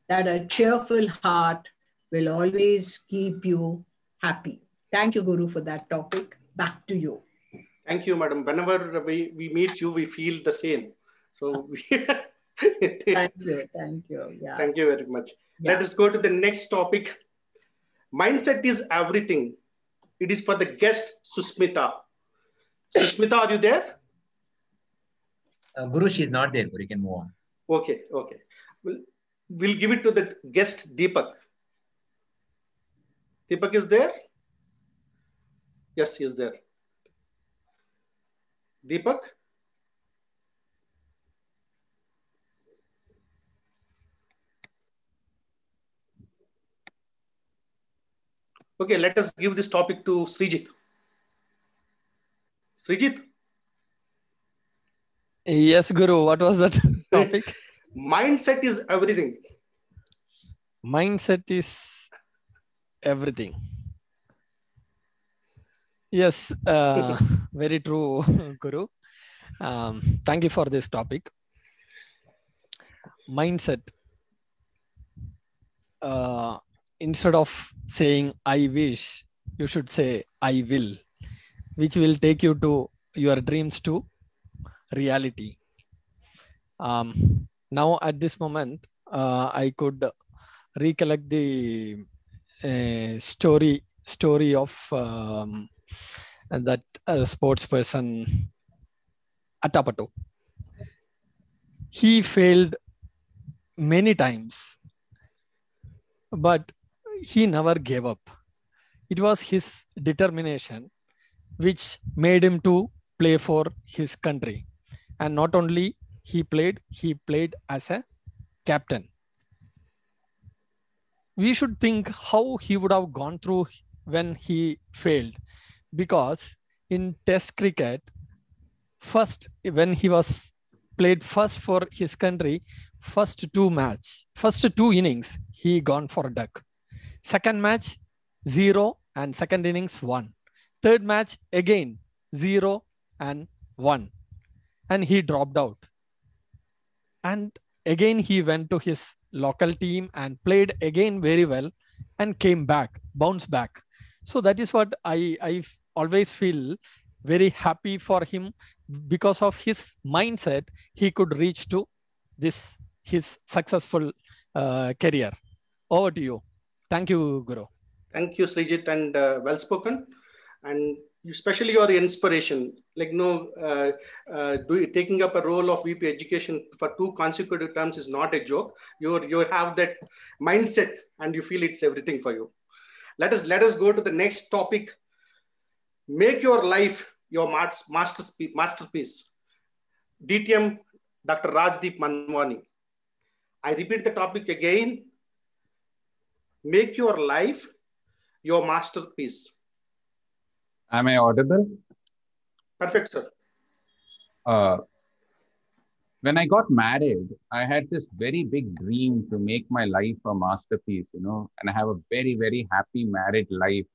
Speaker 14: that a cheerful heart will always keep you happy. Thank you, Guru, for that topic. Back to you.
Speaker 8: Thank you, madam. Whenever we, we meet you, we feel the same. So we
Speaker 14: thank you. Thank you. Yeah.
Speaker 8: Thank you very much. Yeah. Let us go to the next topic. Mindset is everything. It is for the guest, Susmita. Susmita, are you there?
Speaker 15: Uh, Guru, she's not there. but you can move on.
Speaker 8: Okay, okay. We'll, we'll give it to the guest, Deepak. Deepak is there? Yes, he is there. Deepak? Okay, let us give this topic to Srijit. Srijit?
Speaker 16: Yes, Guru. What was that topic?
Speaker 8: Mindset is everything.
Speaker 16: Mindset is everything. Yes, uh, very true, Guru. Um, thank you for this topic. Mindset. Uh, instead of saying I wish, you should say I will, which will take you to your dreams to reality. Um, now, at this moment, uh, I could recollect the uh, story story of um, that uh, sports person Atapattu. He failed many times, but he never gave up. It was his determination which made him to play for his country. And not only he played, he played as a captain. We should think how he would have gone through when he failed. Because in test cricket, first, when he was played first for his country, first two match, first two innings, he gone for a duck. Second match, zero and second innings, one. Third match, again, zero and one. And he dropped out. And again, he went to his local team and played again very well and came back, bounced back. So that is what I, I always feel very happy for him because of his mindset, he could reach to this, his successful uh, career. Over to you. Thank you, Guru.
Speaker 8: Thank you, Srijit, and uh, well spoken. And especially your inspiration, like no, uh, uh, do, taking up a role of VP education for two consecutive terms is not a joke. You you have that mindset, and you feel it's everything for you. Let us let us go to the next topic. Make your life your masterpiece. masterpiece. DTM Dr. Rajdeep Manwani. I repeat the topic again make your life your masterpiece.
Speaker 17: Am I audible?
Speaker 8: Perfect, sir.
Speaker 17: Uh, when I got married, I had this very big dream to make my life a masterpiece, you know, and I have a very, very happy married life.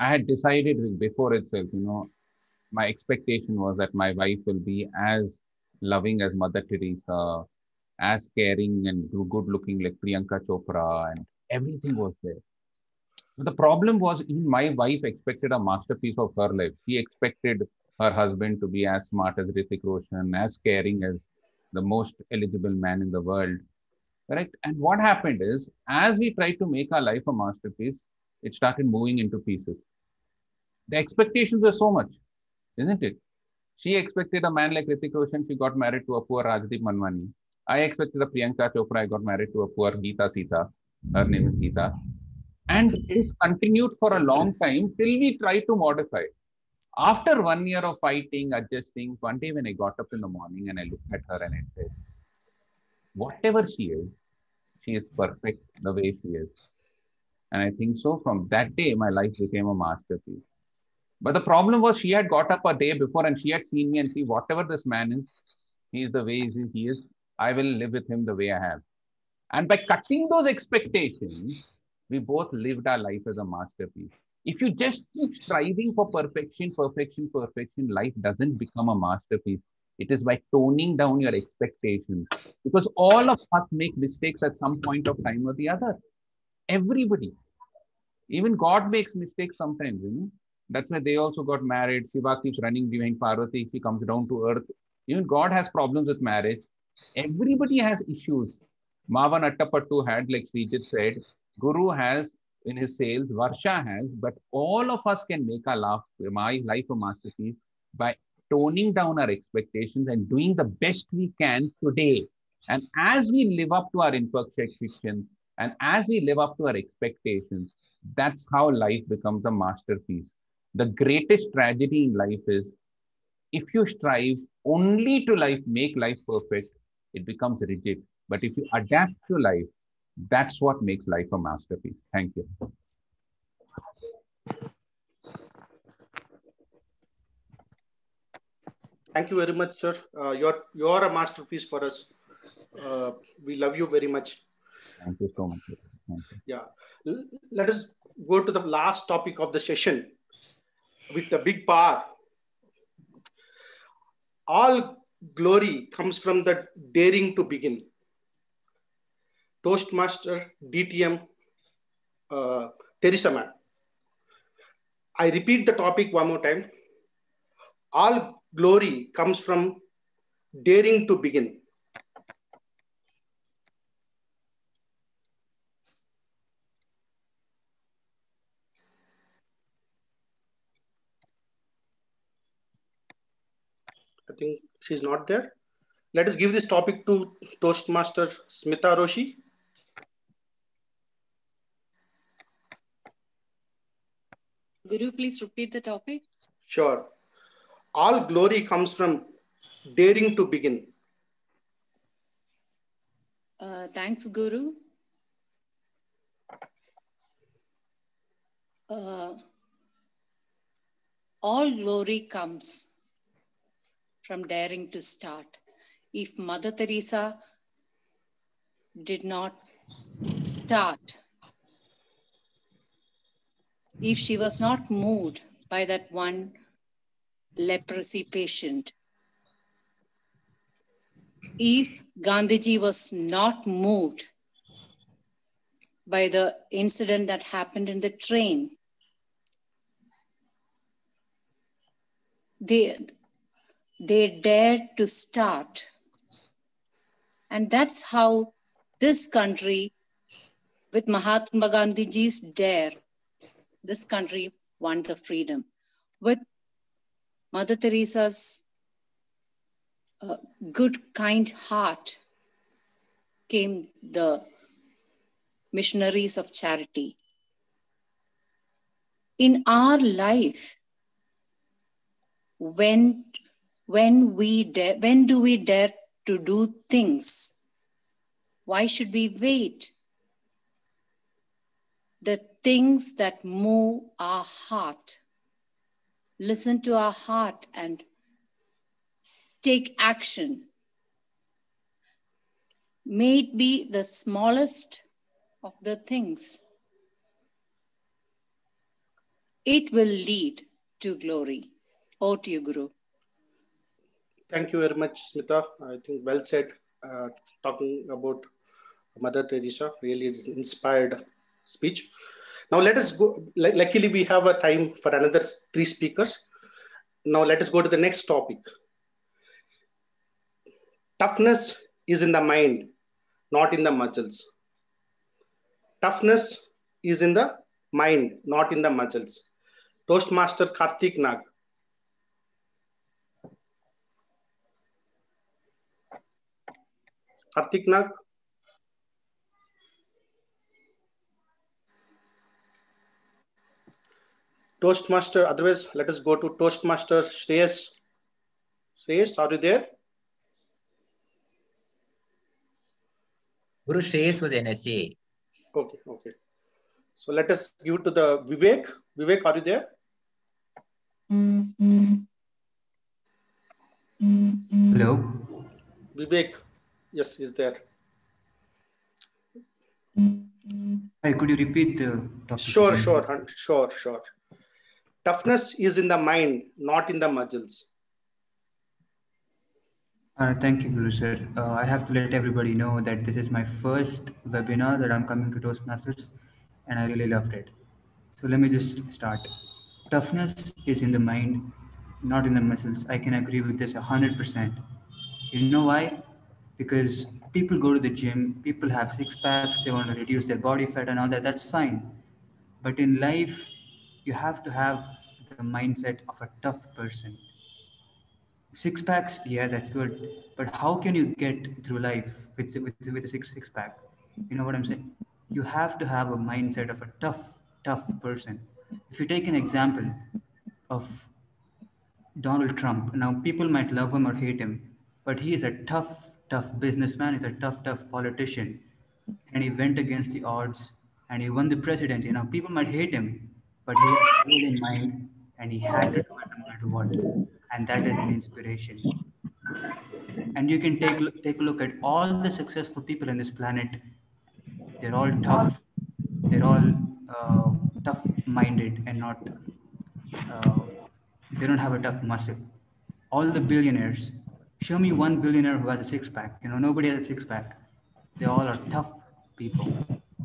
Speaker 17: I had decided before itself, you know, my expectation was that my wife will be as loving as Mother Teresa, as caring and good looking like Priyanka Chopra, and everything was there. The problem was, even my wife expected a masterpiece of her life. She expected her husband to be as smart as Hrithik Roshan, as caring as the most eligible man in the world. Correct? And what happened is, as we tried to make our life a masterpiece, it started moving into pieces. The expectations were so much, isn't it? She expected a man like Hrithik Roshan, she got married to a poor Rajdeep Manwani. I expected a Priyanka Chopra, I got married to a poor Geeta Sita. Her name is Geeta. And this continued for a long time till we tried to modify. After one year of fighting, adjusting, one day when I got up in the morning and I looked at her and I said, whatever she is, she is perfect the way she is. And I think so from that day, my life became a masterpiece. But the problem was she had got up a day before and she had seen me and see whatever this man is, he is the way he is. I will live with him the way I have. And by cutting those expectations, we both lived our life as a masterpiece. If you just keep striving for perfection, perfection, perfection, life doesn't become a masterpiece. It is by toning down your expectations. Because all of us make mistakes at some point of time or the other. Everybody. Even God makes mistakes sometimes, you know. That's why they also got married. Shiva keeps running behind Parvati. She comes down to earth. Even God has problems with marriage. Everybody has issues. Marvan Atapattu had, like Srijit said, Guru has in his sales, Varsha has, but all of us can make our life, my life a masterpiece by toning down our expectations and doing the best we can today. And as we live up to our imperfections and as we live up to our expectations, that's how life becomes a masterpiece. The greatest tragedy in life is if you strive only to life, make life perfect, it becomes rigid. But if you adapt to life, that's what makes life a masterpiece. Thank you.
Speaker 8: Thank you very much, sir. Uh, you're you're a masterpiece for us. Uh, we love you very much.
Speaker 17: Thank you so much. You.
Speaker 8: Yeah. L let us go to the last topic of the session with the big power. All glory comes from the daring to begin. Toastmaster DTM uh, Teresa Man. I repeat the topic one more time. All glory comes from daring to begin. I think she's not there. Let us give this topic to Toastmaster Smita Roshi.
Speaker 18: Guru, please repeat the topic.
Speaker 8: Sure. All glory comes from daring to begin.
Speaker 18: Uh, thanks, Guru. Uh, all glory comes from daring to start. If Mother Teresa did not start, if she was not moved by that one leprosy patient, if Gandhiji was not moved by the incident that happened in the train, they, they dared to start. And that's how this country, with Mahatma Gandhiji's dare, this country won the freedom. With Mother Teresa's uh, good, kind heart came the missionaries of charity. In our life, when, when, we dare, when do we dare to do things? Why should we wait? The things that move our heart. Listen to our heart and take action. May it be the smallest of the things. It will lead to glory. Over to you, Guru.
Speaker 8: Thank you very much, Smita. I think well said. Uh, talking about Mother Teresa, really inspired speech. Now let us go. Luckily, we have a time for another three speakers. Now let us go to the next topic. Toughness is in the mind, not in the muscles. Toughness is in the mind, not in the muscles. Toastmaster Karthik Nag. Karthik Nag. Toastmaster, otherwise, let us go to Toastmaster Shreyas. Shreyas, are you there?
Speaker 15: Guru Shreyas was NSA.
Speaker 8: Okay, okay. So let us give to the Vivek. Vivek, are you there?
Speaker 19: Hello.
Speaker 8: Vivek, yes, is there.
Speaker 19: Hi, could you repeat the topic?
Speaker 8: Sure,
Speaker 19: again?
Speaker 8: sure, sure, sure. Toughness is in the mind, not in the muscles.
Speaker 19: Uh, thank you, Guru sir. Uh, I have to let everybody know that this is my first webinar that I'm coming to Toastmasters, and I really loved it. So let me just start. Toughness is in the mind, not in the muscles. I can agree with this 100%. You know why? Because people go to the gym, people have six packs, they want to reduce their body fat and all that. That's fine. But in life, you have to have the mindset of a tough person. Six packs, yeah, that's good. But how can you get through life with, with, with a six, six pack? You know what I'm saying? You have to have a mindset of a tough, tough person. If you take an example of Donald Trump, now people might love him or hate him, but he is a tough, tough businessman, he's a tough, tough politician. And he went against the odds and he won the presidency. Now people might hate him, but he had goal in mind and he had to do it no matter what. And that is an inspiration. And you can take take a look at all the successful people in this planet. They're all tough. They're all uh, tough-minded and not. Uh, they don't have a tough muscle. All the billionaires. Show me one billionaire who has a six-pack. You know, nobody has a six-pack. They all are tough people.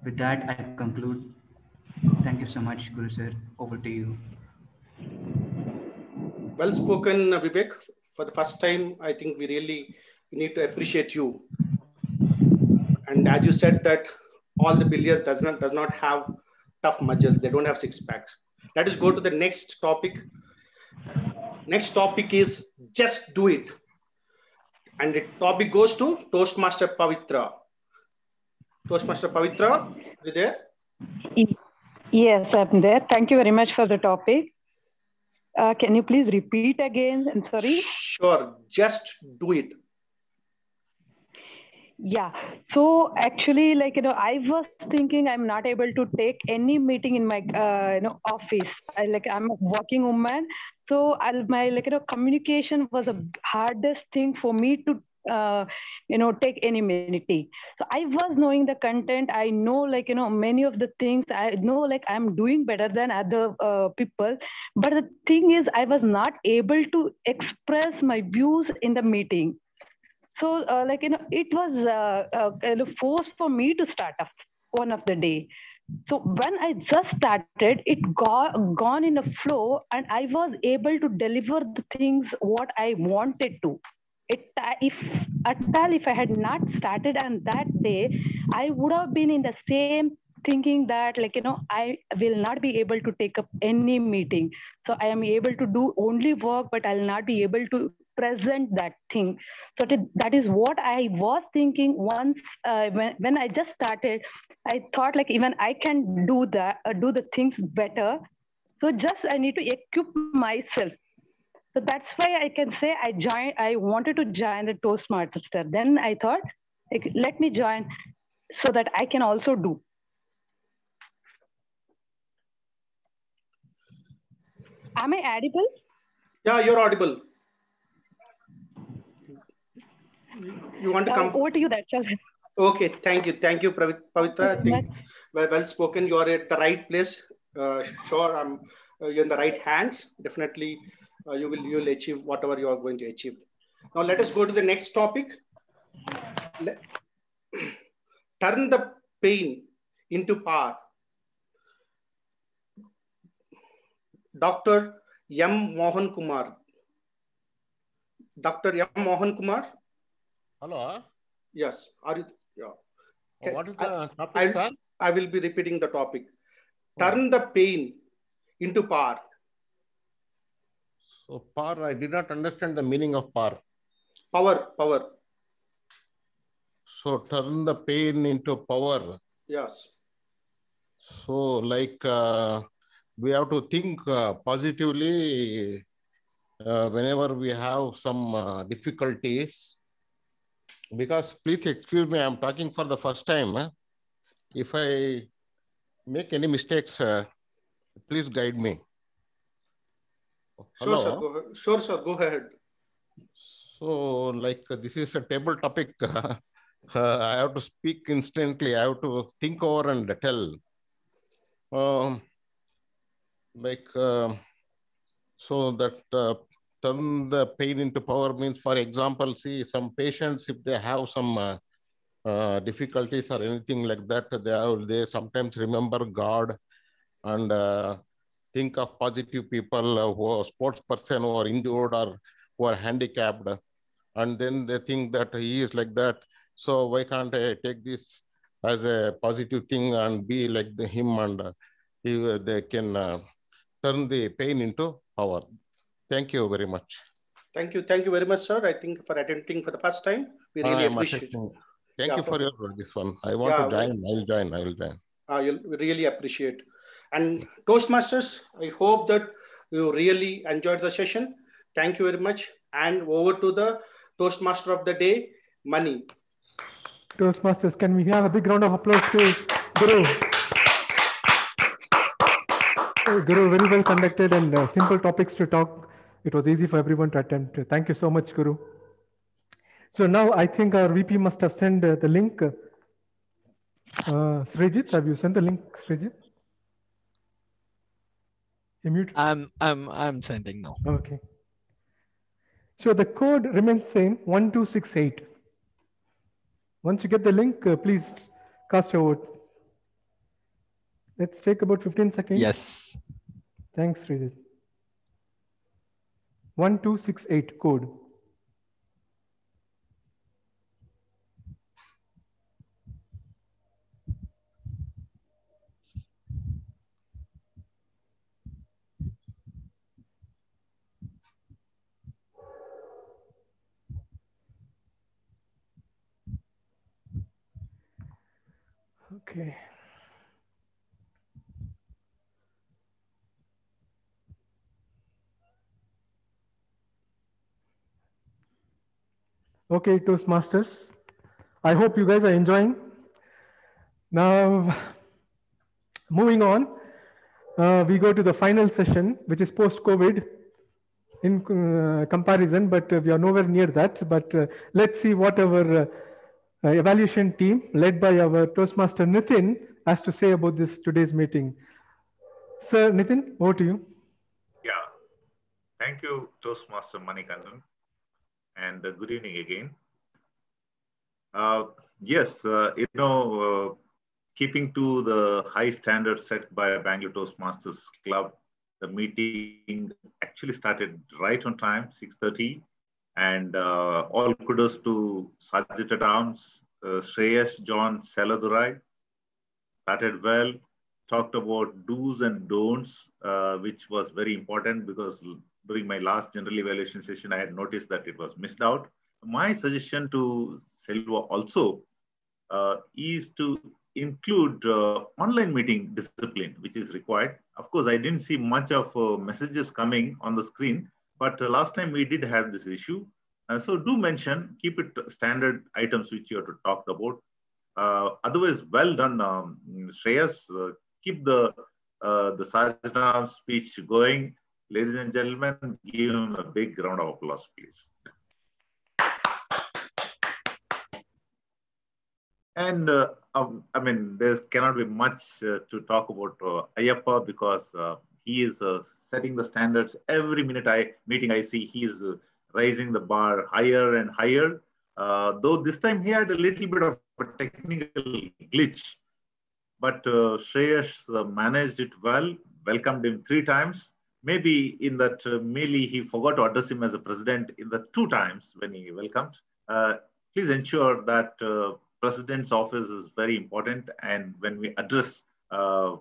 Speaker 19: With that, I conclude. Thank you so much, Guru sir. Over to you.
Speaker 8: Well spoken, Vivek. For the first time, I think we really need to appreciate you. And as you said that all the billiards does not does not have tough muscles. They don't have six packs. Let us go to the next topic. Next topic is just do it. And the topic goes to Toastmaster Pavitra. Toastmaster Pavitra, are you there?
Speaker 20: Yes, I'm there. Thank you very much for the topic. Uh, can you please repeat again? I'm sorry.
Speaker 8: Sure, just do it.
Speaker 20: Yeah. So actually, like you know, I was thinking I'm not able to take any meeting in my uh, you know office. I, like I'm a working woman, so I'll, my like you know communication was the hardest thing for me to uh, you know take any minute So I was knowing the content. I know like you know many of the things. I know like I'm doing better than other uh, people. But the thing is, I was not able to express my views in the meeting so uh, like you know it was uh, uh, of forced for me to start off one of the day so when i just started it got gone in a flow and i was able to deliver the things what i wanted to it if at all if i had not started on that day i would have been in the same thinking that like you know i will not be able to take up any meeting. So i am able to do only work but i'll not be able to present that thing. So that is what i was thinking once uh, when, when i just started. I thought like even i can do that uh, do the things better. So just i need to equip myself so that's why i can say i joined i wanted to join the toastmaster then i thought like, let me join so that i can also do. Am i audible?
Speaker 8: Yeah you're audible. You want to come?
Speaker 20: Uh, over to you that's all.
Speaker 8: Okay thank you. Thank you pavitra. I think well, well spoken. You are at the right place. Uh, sure i'm uh, you're in the right hands. Definitely uh, you will you will achieve whatever you are going to achieve now let us go to the next topic let, turn the pain into power dr m mohan kumar dr m mohan kumar
Speaker 21: Hello.
Speaker 8: Yes. Are you? Yeah.
Speaker 21: Oh, what is the
Speaker 8: I,
Speaker 21: topic,
Speaker 8: I,
Speaker 21: sir?
Speaker 8: I will be repeating the topic. Turn the pain into power.
Speaker 21: So power, I did not understand the meaning of power.
Speaker 8: Power, power.
Speaker 21: So turn the pain into power.
Speaker 8: Yes.
Speaker 21: So like uh, we have to think uh, positively uh, whenever we have some uh, difficulties. Because please excuse me, I'm talking for the first time. Huh? If I make any mistakes, uh, please guide me.
Speaker 8: Sure, sir. Go ahead. Sure, sir. Go ahead.
Speaker 21: So, like uh, this is a table topic. uh, I have to speak instantly. I have to think over and tell. Um, like uh, so that uh, turn the pain into power means, for example, see some patients if they have some uh, uh, difficulties or anything like that, they have, they sometimes remember God and uh, think of positive people uh, who are sports person who are injured or who are handicapped, and then they think that he is like that. So why can't I take this as a positive thing and be like the, him and uh, he, they can uh, turn the pain into power. Thank you very much.
Speaker 8: Thank you. Thank you very much, sir. I think for attending for the first time, we really appreciate it.
Speaker 21: Thank
Speaker 8: Yeah,
Speaker 21: you for your this one. I want
Speaker 8: Yeah,
Speaker 21: to join. I'll join. I'll join.
Speaker 8: Uh, you'll really appreciate. And Toastmasters, I hope that you really enjoyed the session. Thank you very much. And over to the Toastmaster of the day, Mani.
Speaker 2: Toastmasters, can we have a big round of applause to Guru? Uh, Guru, very well conducted and uh, simple topics to talk. It was easy for everyone to attend. Thank you so much, Guru. So now I think our VP must have sent uh, the link. Uh, Srijit, have you sent the link, Srijit? Mute.
Speaker 16: I'm I'm I'm sending now.
Speaker 2: Okay. So the code remains same, 1268. Once you get the link, uh, please cast your vote. Let's take about 15 seconds.
Speaker 16: Yes.
Speaker 2: Thanks, Srijit. 1268 code. Okay. Okay, Toastmasters. I hope you guys are enjoying. Now, moving on, uh, we go to the final session, which is post-COVID in uh, comparison, but uh, we are nowhere near that. But uh, let's see what our uh, evaluation team, led by our Toastmaster Nitin, has to say about this today's meeting. Sir Nitin, over to you.
Speaker 22: Yeah. Thank you, Toastmaster Manikandan. And uh, good evening again. Uh, yes, uh, you know, uh, keeping to the high standards set by Bangalore Toastmasters Club, the meeting actually started right on time, 6.30. And uh, all kudos to Sergeant at Arms, uh, Shreyas John Selvadurai. Started well, talked about do's and don'ts, uh, which was very important because during my last general evaluation session, I had noticed that it was missed out. My suggestion to Selva also uh, is to include uh, online meeting discipline, which is required. Of course, I didn't see much of uh, messages coming on the screen, but uh, last time we did have this issue. Uh, so do mention, keep it standard items which you have to talk about. Uh, otherwise, well done, um, Shreyas. Keep the the Sergeant-at-Arms speech going. Ladies and gentlemen, give him a big round of applause, please. And uh, um, I mean, there cannot be much uh, to talk about uh, Ayappa because he is uh, setting the standards every minute I meeting I see he is uh, raising the bar higher and higher. Uh, though this time he had a little bit of a technical glitch, but uh, Shreyas uh, managed it well, welcomed him three times. Maybe in that merely he forgot to address him as a president in the two times when he welcomed. Please ensure that president's office is very important, and when we address uh,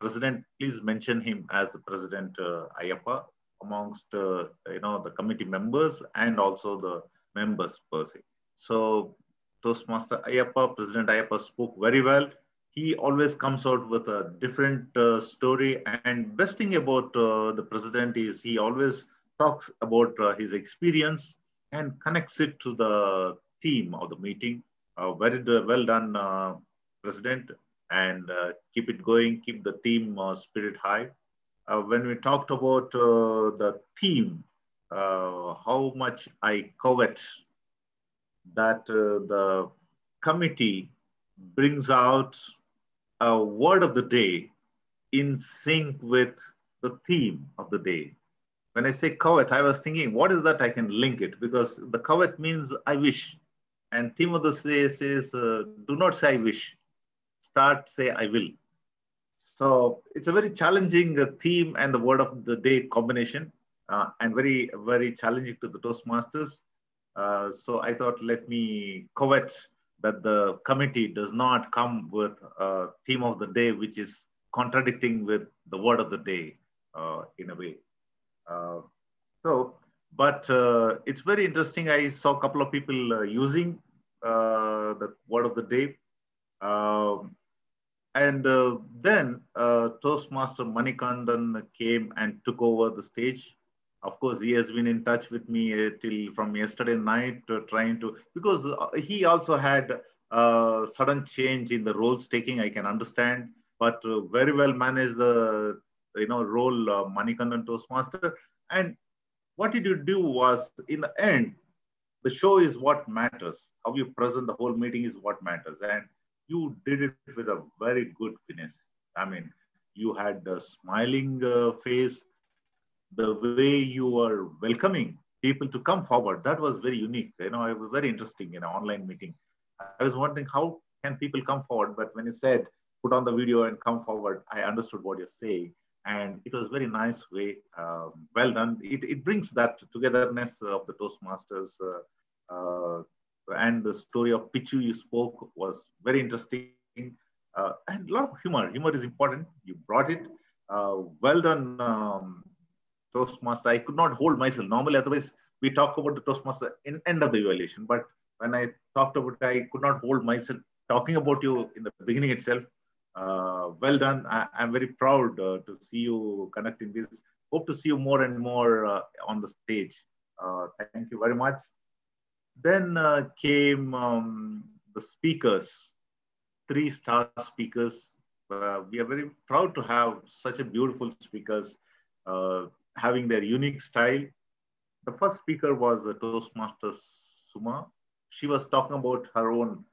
Speaker 22: president, please mention him as the president uh, Ayappa amongst uh, you know the committee members and also the members per se. So Toastmaster Ayappa, President Ayappa spoke very well. he always comes out with a different uh, story. And best thing about uh, the president is he always talks about uh, his experience and connects it to the theme of the meeting. Uh, very well done, uh, president, and uh, keep it going. Keep the team uh, spirit high. Uh, when we talked about uh, the theme, how much I covet that the committee brings out a word of the day in sync with the theme of the day. When I say covet, I was thinking, what is that I can link it? Because the covet means I wish. And theme of the day says, uh, do not say I wish. Start, say I will. So it's a very challenging uh, theme and the word of the day combination uh, and very, very challenging to the Toastmasters. Uh, so I thought, let me covet that the committee does not come with a theme of the day which is contradicting with the word of the day uh, in a way. Uh, so, but uh, it's very interesting. I saw a couple of people using the word of the day. Um, and uh, then Toastmaster Manikandan came and took over the stage. Of course he has been in touch with me uh, till from yesterday night uh, trying to because uh, he also had a sudden change in the roles taking i can understand. But uh, very well managed the you know role uh, manikandan toastmaster. And what did you do was in the end the show is what matters. How you present the whole meeting is what matters. And you did it with a very good finish i mean you had a smiling uh, face the way you were welcoming people to come forward, that was very unique. You know, it was very interesting in an online meeting. I was wondering how can people come forward, but when you said put on the video and come forward, I understood what you're saying. And it was very nice way, um, well done. It, it brings that togetherness of the Toastmasters uh, uh, and the story of Pichu you spoke was very interesting. Uh, and a lot of humor. Humor is important. You brought it. Uh, well done, um, Toastmaster, I could not hold myself. Normally, otherwise, we talk about the Toastmaster in end of the evaluation. But when I talked about it, I could not hold myself talking about you in the beginning itself. Uh, well done. I, am very proud uh, to see you connecting this. Hope to see you more and more uh, on the stage. Uh, thank you very much. Then uh, came um, the speakers, three star speakers. Uh, we are very proud to have such a beautiful speakers having their unique style. The first speaker was a Toastmaster Suma. She was talking about her own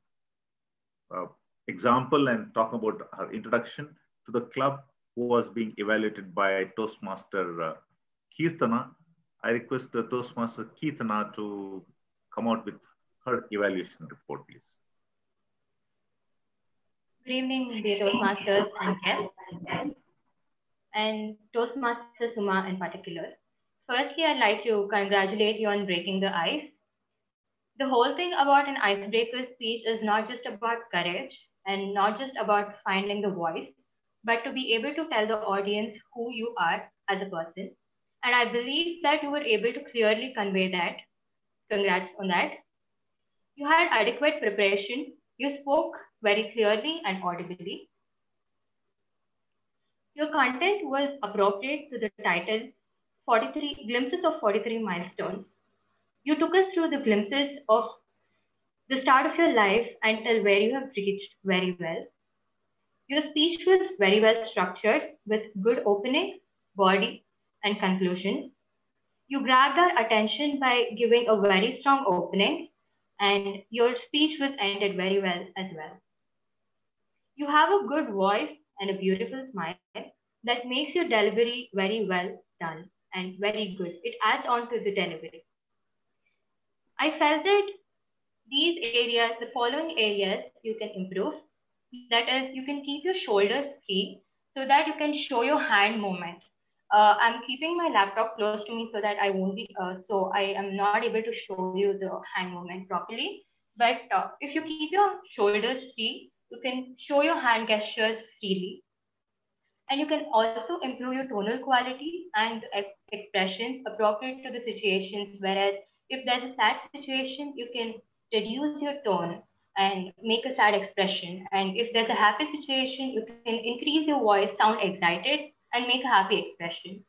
Speaker 22: uh, example and talking about her introduction to the club who was being evaluated by Toastmaster uh, Kirtana. I request the Toastmaster Kirtana to come out with her evaluation report, please.
Speaker 23: Good evening, dear Toastmasters and guests and Toastmaster Suma in particular. Firstly, I'd like to congratulate you on breaking the ice. The whole thing about an icebreaker speech is not just about courage and not just about finding the voice, but to be able to tell the audience who you are as a person. And I believe that you were able to clearly convey that. Congrats on that. You had adequate preparation. You spoke very clearly and audibly. Your content was appropriate to the title 43 Glimpses of 43 Milestones. You took us through the glimpses of the start of your life until where you have reached very well. Your speech was very well structured with good opening, body, and conclusion. You grabbed our attention by giving a very strong opening, and your speech was ended very well as well. You have a good voice and a beautiful smile that makes your delivery very well done and very good. It adds on to the delivery. I felt that these areas, the following areas you can improve. That is, you can keep your shoulders free so that you can show your hand movement. Uh, I'm keeping my laptop close to me so that I won't be, uh, so I am not able to show you the hand movement properly. But uh, if you keep your shoulders free, you can show your hand gestures freely. And you can also improve your tonal quality and expressions appropriate to the situations. Whereas if there's a sad situation, you can reduce your tone and make a sad expression. And if there's a happy situation, you can increase your voice, sound excited, and make a happy expression.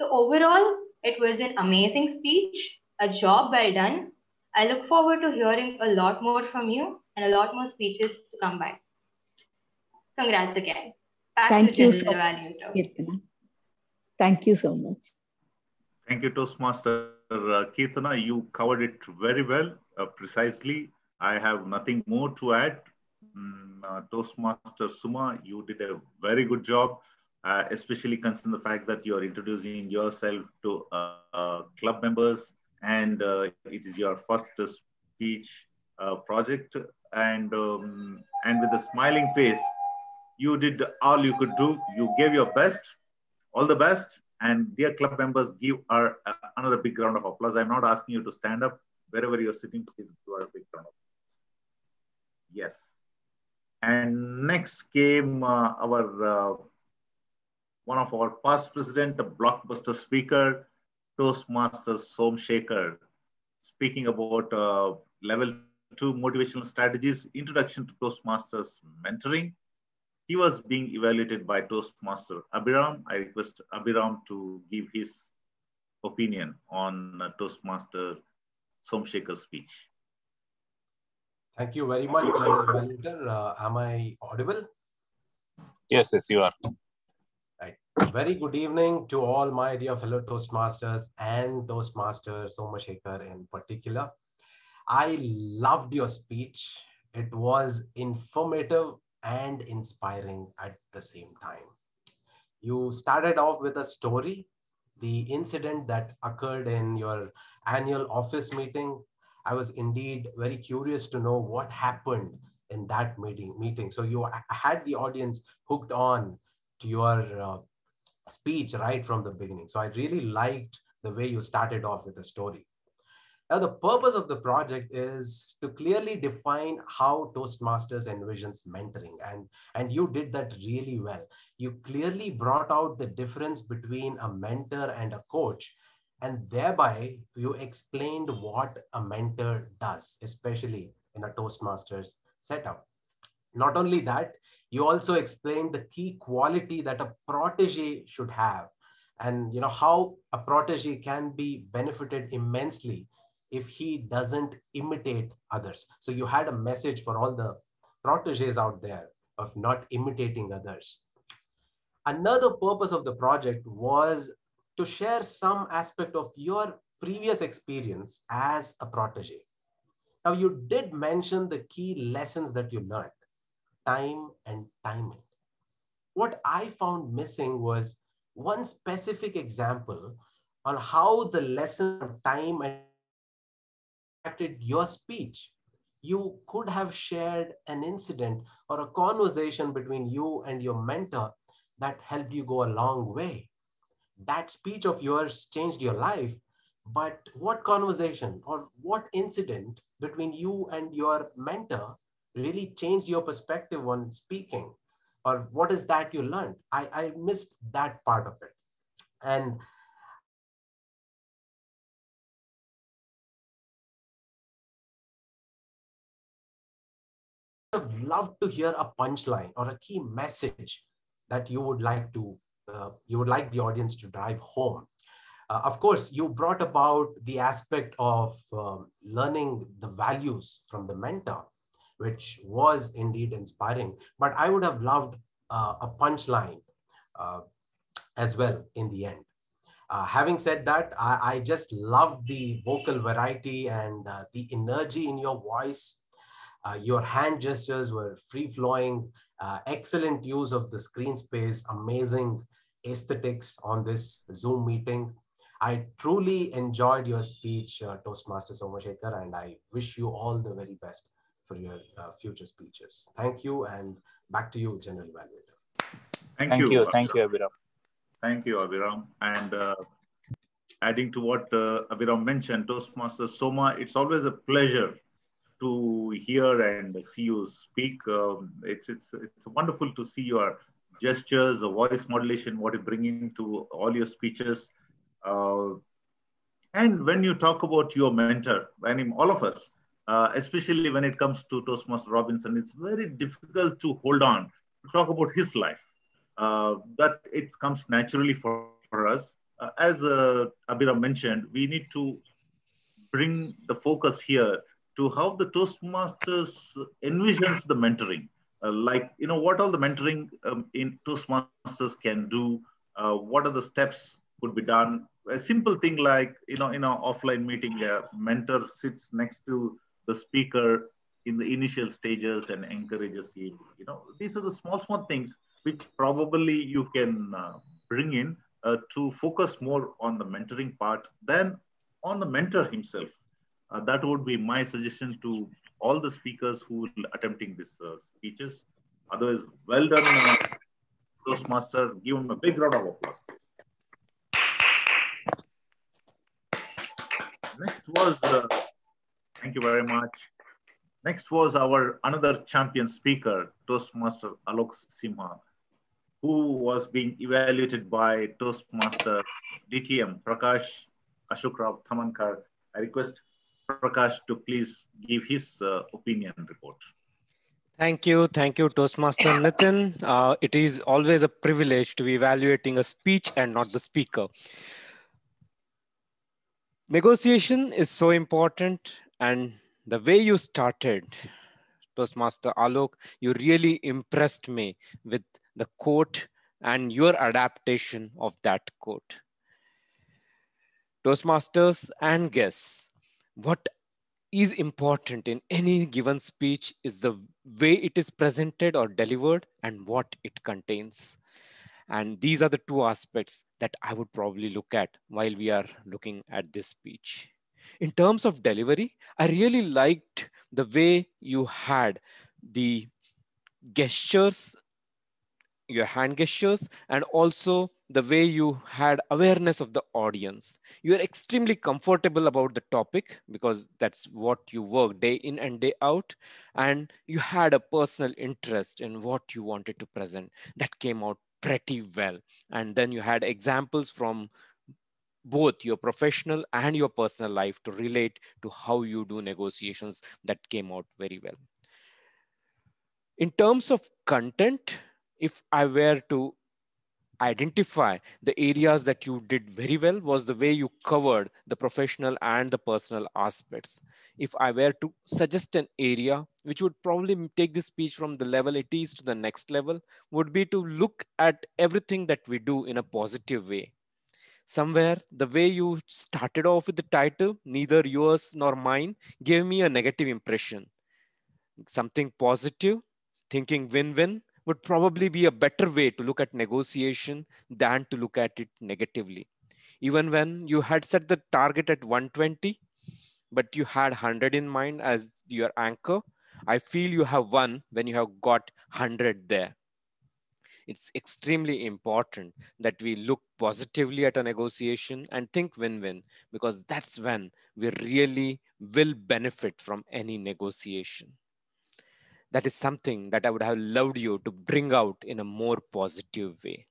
Speaker 23: So overall, it was an amazing speech, a job well done. I look forward to hearing a lot more from you and a lot more speeches to come by. Congrats again. Back
Speaker 1: Thank you
Speaker 23: General
Speaker 1: so much,
Speaker 23: Evaluator.
Speaker 1: Kirtana. Thank you so much.
Speaker 22: Thank you, Toastmaster uh, Kirtana. You covered it very well, uh, precisely. I have nothing more to add. Mm, uh, Toastmaster Suma, you did a very good job, uh, especially considering the fact that you are introducing yourself to uh, uh, club members and uh, it is your first speech uh, project. And, um, and with a smiling face, you did all you could do. You gave your best, all the best. And dear club members, give our another big round of applause. I'm not asking you to stand up. Wherever you're sitting, please give our big round of applause. Yes. And next came uh, our uh, one of our past president, a blockbuster speaker, Toastmaster Somashekar, speaking about uh, level two motivational strategies, introduction to Toastmasters mentoring. He was being evaluated by Toastmaster Abhiram. I request Abhiram to give his opinion on uh, Toastmaster Somashekar's speech.
Speaker 24: Thank you very much, General Evaluator. Uh, am I audible?
Speaker 25: Yes, yes, you are.
Speaker 24: Very good evening to all my dear fellow Toastmasters and Toastmaster Somashekar in particular. I loved your speech. It was informative and inspiring at the same time. You started off with a story, the incident that occurred in your annual office meeting. I was indeed very curious to know what happened in that meeting. meeting. So you had the audience hooked on to your uh, speech right from the beginning. So I really liked the way you started off with the story. Now, the purpose of the project is to clearly define how Toastmasters envisions mentoring. And, and you did that really well. You clearly brought out the difference between a mentor and a coach. And thereby, you explained what a mentor does, especially in a Toastmasters setup. Not only that, you also explained the key quality that a protege should have and you know how a protege can be benefited immensely if he doesn't imitate others. So you had a message for all the proteges out there of not imitating others. Another purpose of the project was to share some aspect of your previous experience as a protege. Now you did mention the key lessons that you learned time and timing. What I found missing was one specific example on how the lesson of time impacted your speech. You could have shared an incident or a conversation between you and your mentor that helped you go a long way. That speech of yours changed your life, but what conversation or what incident between you and your mentor really changed your perspective on speaking or what is that you learned. I i missed that part of it. And have loved to hear a punchline or a key message that you would like to uh, you would like the audience to drive home. Uh, of course you brought about the aspect of um, learning the values from the mentor which was indeed inspiring. But I would have loved uh, a punchline uh, as well in the end. Uh, having said that, I, I, just loved the vocal variety and uh, the energy in your voice. Uh, your hand gestures were free flowing, uh, excellent use of the screen space, amazing aesthetics on this Zoom meeting. I truly enjoyed your speech, Toastmaster Somashekar, and I wish you all the very best for your uh, future speeches. Thank you, and back to you, General Evaluator.
Speaker 22: Thank,
Speaker 25: Thank
Speaker 22: you,
Speaker 25: you, thank you, Abhiram.
Speaker 22: Thank you, Abhiram. And uh, adding to what uh, Abhiram mentioned, Toastmaster Soma, it's always a pleasure to hear and see you speak. Um, it's it's it's wonderful to see your gestures, the voice modulation, what you bring into all your speeches. Uh, and when you talk about your mentor, I mean, all of us, uh, especially when it comes to Toastmaster Robinson, it's very difficult to hold on to talk about his life. Uh, that it comes naturally for, for us. Uh, as uh, Abhiram mentioned, we need to bring the focus here to how the Toastmasters envisions the mentoring. Uh, like, you know, what all the mentoring um, in Toastmasters can do, uh, what are the steps could be done. A simple thing like, you know, in an offline meeting, a mentor sits next to the speaker in the initial stages and encourages you. You know, these are the small, small things which probably you can uh, bring in uh, to focus more on the mentoring part than on the mentor himself. Uh, that would be my suggestion to all the speakers who will attempting these uh, speeches. Otherwise, well done, uh, Toastmaster. Give him a big round of applause. Next was, uh, thank you very much. Next was our another champion speaker, Toastmaster Alok Simha, who was being evaluated by Toastmaster DTM Prakash Ashok Rao Thamankar. I request Prakash to please give his uh, opinion report.
Speaker 26: Thank you. Thank you, Toastmaster Nitin. Uh, it is always a privilege to be evaluating a speech and not the speaker. Negotiation is so important and the way you started, Toastmaster Alok, you really impressed me with the quote and your adaptation of that quote. Toastmasters and guests, what is important in any given speech is the way it is presented or delivered and what it contains. And these are the two aspects that I would probably look at while we are looking at this speech. In terms of delivery, I really liked the way you had the gestures, your hand gestures, and also the way you had awareness of the audience. You're extremely comfortable about the topic because that's what you work day in and day out. And you had a personal interest in what you wanted to present. That came out pretty well. And then you had examples from both your professional and your personal life to relate to how you do negotiations that came out very well. In terms of content, if I were to identify the areas that you did very well was the way you covered the professional and the personal aspects. If I were to suggest an area which would probably take this speech from the level it is to the next level would be to look at everything that we do in a positive way. Somewhere the way you started off with the title, neither yours nor mine, gave me a negative impression. Something positive, thinking win-win, would probably be a better way to look at negotiation than to look at it negatively. Even when you had set the target at 120, but you had 100 in mind as your anchor, I feel you have won when you have got 100 there. It's extremely important that we look positively at a negotiation and think win-win because that's when we really will benefit from any negotiation that is something that I would have loved you to bring out in a more positive way.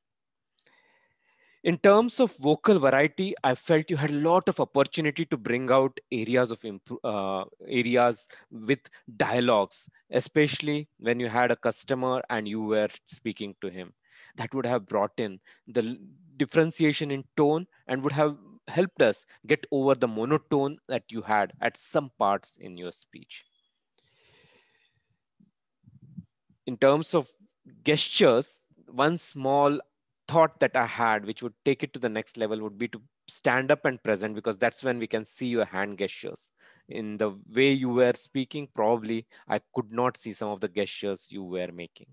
Speaker 26: In terms of vocal variety, I felt you had a lot of opportunity to bring out areas of uh, areas with dialogues, especially when you had a customer and you were speaking to him. That would have brought in the differentiation in tone and would have helped us get over the monotone that you had at some parts in your speech in terms of gestures, one small thought that I had, which would take it to the next level, would be to stand up and present because that's when we can see your hand gestures. In the way you were speaking, probably I could not see some of the gestures you were making.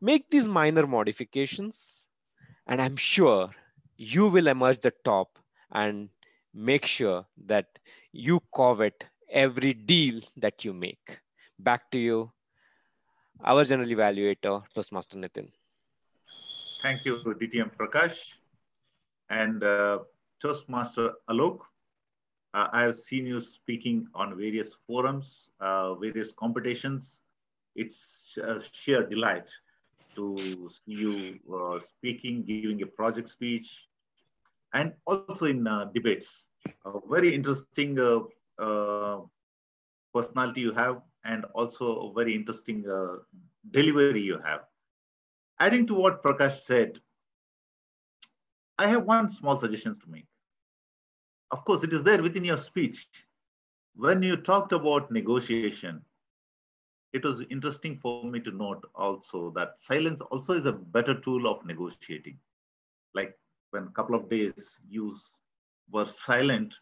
Speaker 26: Make these minor modifications, and I'm sure you will emerge the top and make sure that you covet every deal that you make. Back to you, our general evaluator, Toastmaster Nitin.
Speaker 22: Thank you, DTM Prakash. And uh, Toastmaster Alok, uh, I have seen you speaking on various forums, uh, various competitions. It's a sheer delight to see you uh, speaking, giving a project speech, and also in uh, debates. A very interesting uh, personality you have and also a very interesting uh, delivery you have. Adding to what Prakash said, I have one small suggestion to make. Of course, it is there within your speech. When you talked about negotiation, it was interesting for me to note also that silence also is a better tool of negotiating. Like when a couple of days you were silent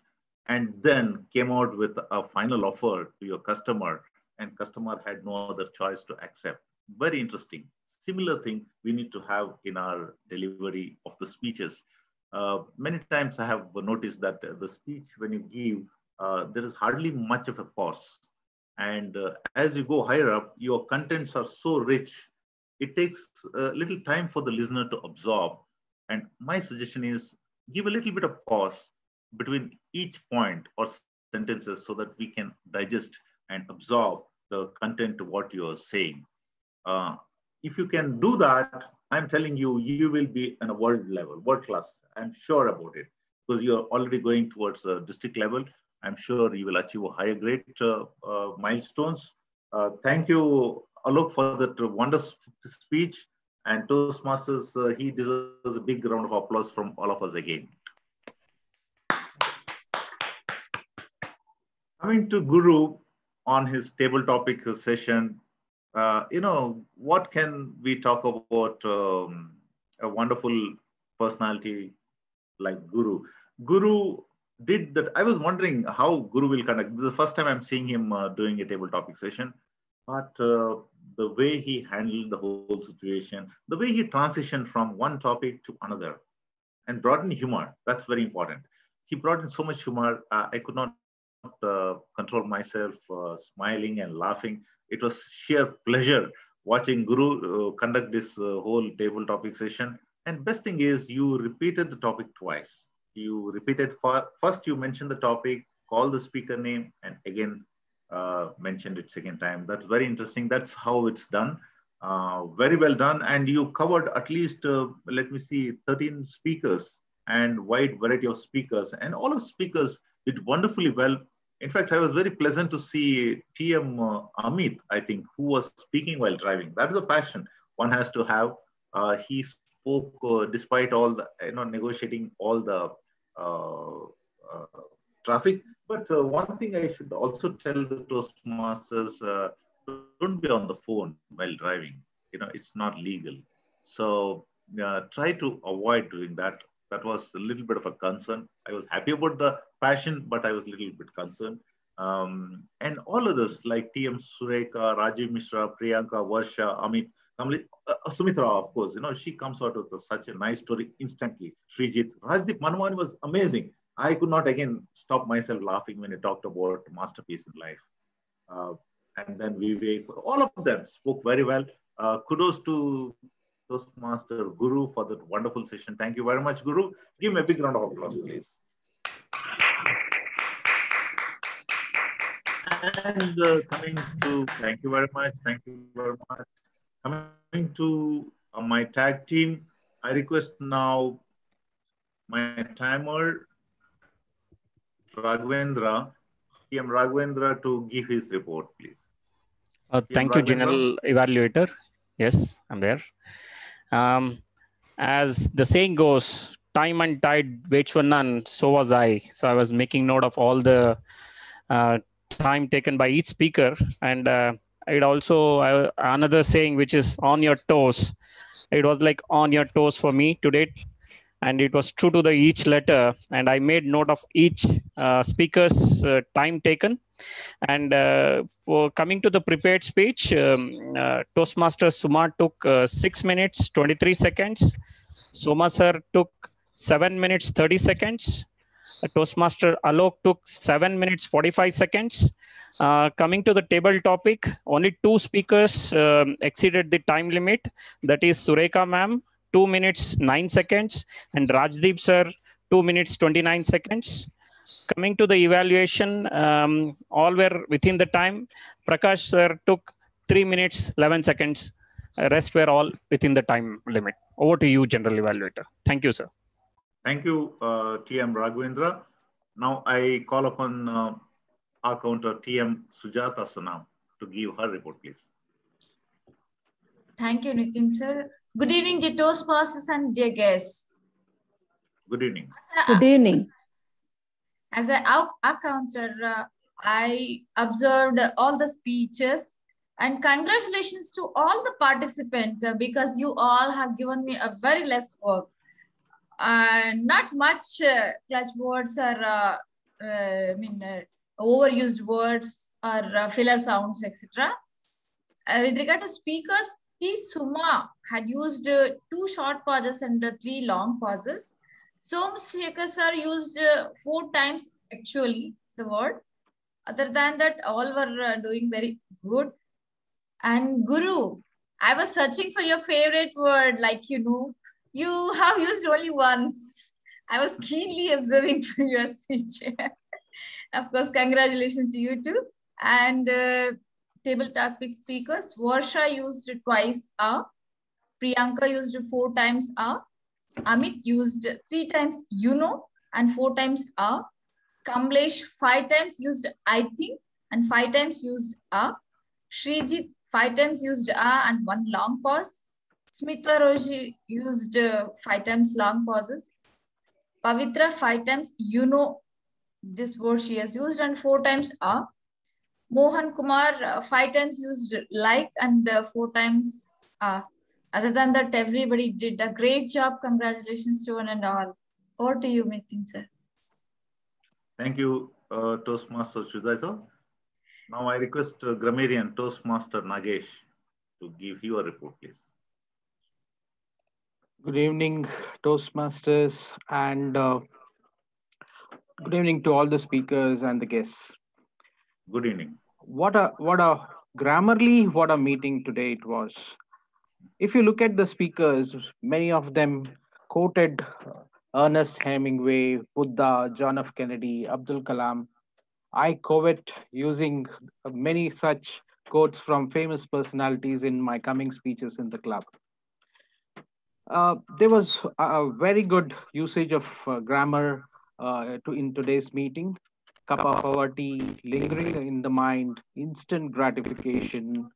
Speaker 22: and then came out with a final offer to your customer and customer had no other choice to accept. Very interesting. Similar thing we need to have in our delivery of the speeches. Uh, many times I have noticed that the speech when you give, uh, there is hardly much of a pause. And uh, as you go higher up, your contents are so rich, it takes a little time for the listener to absorb. And my suggestion is give a little bit of pause between each point or sentences so that we can digest and absorb the content of what you are saying. Uh, if you can do that, I'm telling you, you will be in a world level, world class. I'm sure about it because you're already going towards a district level. I'm sure you will achieve a higher grade uh, uh, milestones. Uh, thank you, Alok, for that wonderful speech. And Toastmasters, uh, he deserves a big round of applause from all of us again. Coming to Guru on his table topic session, uh, you know, what can we talk about um, a wonderful personality like Guru? Guru did that. I was wondering how Guru will conduct. This is the first time I'm seeing him uh, doing a table topic session, but uh, the way he handled the whole situation, the way he transitioned from one topic to another and brought in humor, that's very important. He brought in so much humor. Uh, I could not control myself uh, smiling and laughing. It was sheer pleasure watching Guru uh, conduct this uh, whole table topic session. And best thing is you repeated the topic twice. You repeated first you mentioned the topic, call the speaker name, and again uh, mentioned it second time. That's very interesting. That's how it's done. Uh, very well done. And you covered at least, let me see, 13 speakers and wide variety of speakers. And all of speakers did wonderfully well in fact, I was very pleasant to see TM uh, Amit, I think, who was speaking while driving. That is a passion one has to have. Uh, he spoke uh, despite all the, you know, negotiating all the uh, uh, traffic. But uh, one thing I should also tell the Toastmasters, don't be on the phone while driving. You know, it's not legal. So try to avoid doing that that was a little bit of a concern. I was happy about the passion, but I was a little bit concerned. Um, and all of this, like TM Surekha, Rajiv Mishra, Priyanka, Varsha, Amit, Kamli, uh, Sumitra, of course, you know, she comes out with such a nice story instantly. Srijit, Rajdeep Manwani was amazing. I could not again stop myself laughing when he talked about masterpiece in life. Uh, and then Vivek, all of them spoke very well. Uh, kudos to Toastmaster Guru for that wonderful session. Thank you very much, Guru. Give me a big round of applause, please. And uh, coming to, thank you very much. Thank you very much. Coming to uh, my tag team, I request now my timer, Raghavendra, TM Raghavendra to give his report, please.
Speaker 27: Uh, thank you, General Evaluator. Yes, I'm there. Um, as the saying goes, time and tide waits for none. So was I. So I was making note of all the uh, time taken by each speaker, and uh, it also uh, another saying which is on your toes. It was like on your toes for me today, and it was true to the each letter. And I made note of each uh, speaker's uh, time taken and uh, for coming to the prepared speech, um, uh, Toastmaster Suma took uh, 6 minutes 23 seconds. Soma sir took 7 minutes 30 seconds. Uh, Toastmaster Alok took 7 minutes 45 seconds. Uh, coming to the table topic, only two speakers um, exceeded the time limit. That is Surekha ma'am, 2 minutes 9 seconds, and Rajdeep sir, 2 minutes 29 seconds coming to the evaluation, um, all were within the time. Prakash sir took three minutes, 11 seconds. Uh, rest were all within the time limit. Over to you, General Evaluator. Thank you, sir.
Speaker 22: Thank you, uh, TM Raghavendra. Now I call upon uh, our counter TM Sujata Sanam to give her report, please.
Speaker 28: Thank you, Nitin sir. Good evening, dear Toastmasters and dear guests.
Speaker 22: Good evening.
Speaker 10: Good evening.
Speaker 28: As an accounter, uh, I observed all the speeches and congratulations to all the participants uh, because you all have given me a very less work. Uh, not much uh, clutch words or uh, uh, I mean uh, overused words or filler sounds, etc. with regard to speakers, T. Suma had used uh, two short pauses and three long pauses. Shekhar sir used uh, four times actually the word. Other than that, all were uh, doing very good. And Guru, I was searching for your favorite word, like you know, you have used only once. I was keenly observing for your speech. of course, congratulations to you too. And uh, table topic speakers, Varsha used twice a, Priyanka used four times a, Amit used three times you know and four times a, Kamlesh five times used I think and five times used a, Srijit five times used a and one long pause, Smita Roji used uh, five times long pauses. Pavitra five times, you know this word she has used and four times a. Mohan Kumar uh, five times used like and uh, four times a. Other than that, everybody did a great job. Congratulations to one and all. Over to you, Nitin sir.
Speaker 22: Thank you, uh, Toastmaster Shudaisa. Now I request uh, grammarian Toastmaster Nagesh to give you a report, please.
Speaker 29: Good evening, Toastmasters, and uh, good evening to all the speakers and the guests.
Speaker 22: Good evening.
Speaker 29: What a what a grammarly what a meeting today it was. If you look at the speakers, many of them quoted Ernest Hemingway, Buddha, John F. Kennedy, Abdul Kalam. I covet using many such quotes from famous personalities in my coming speeches in the club. Uh, there was a very good usage of uh, grammar uh, to, in today's meeting. Kappa poverty, lingering in the mind, instant gratification,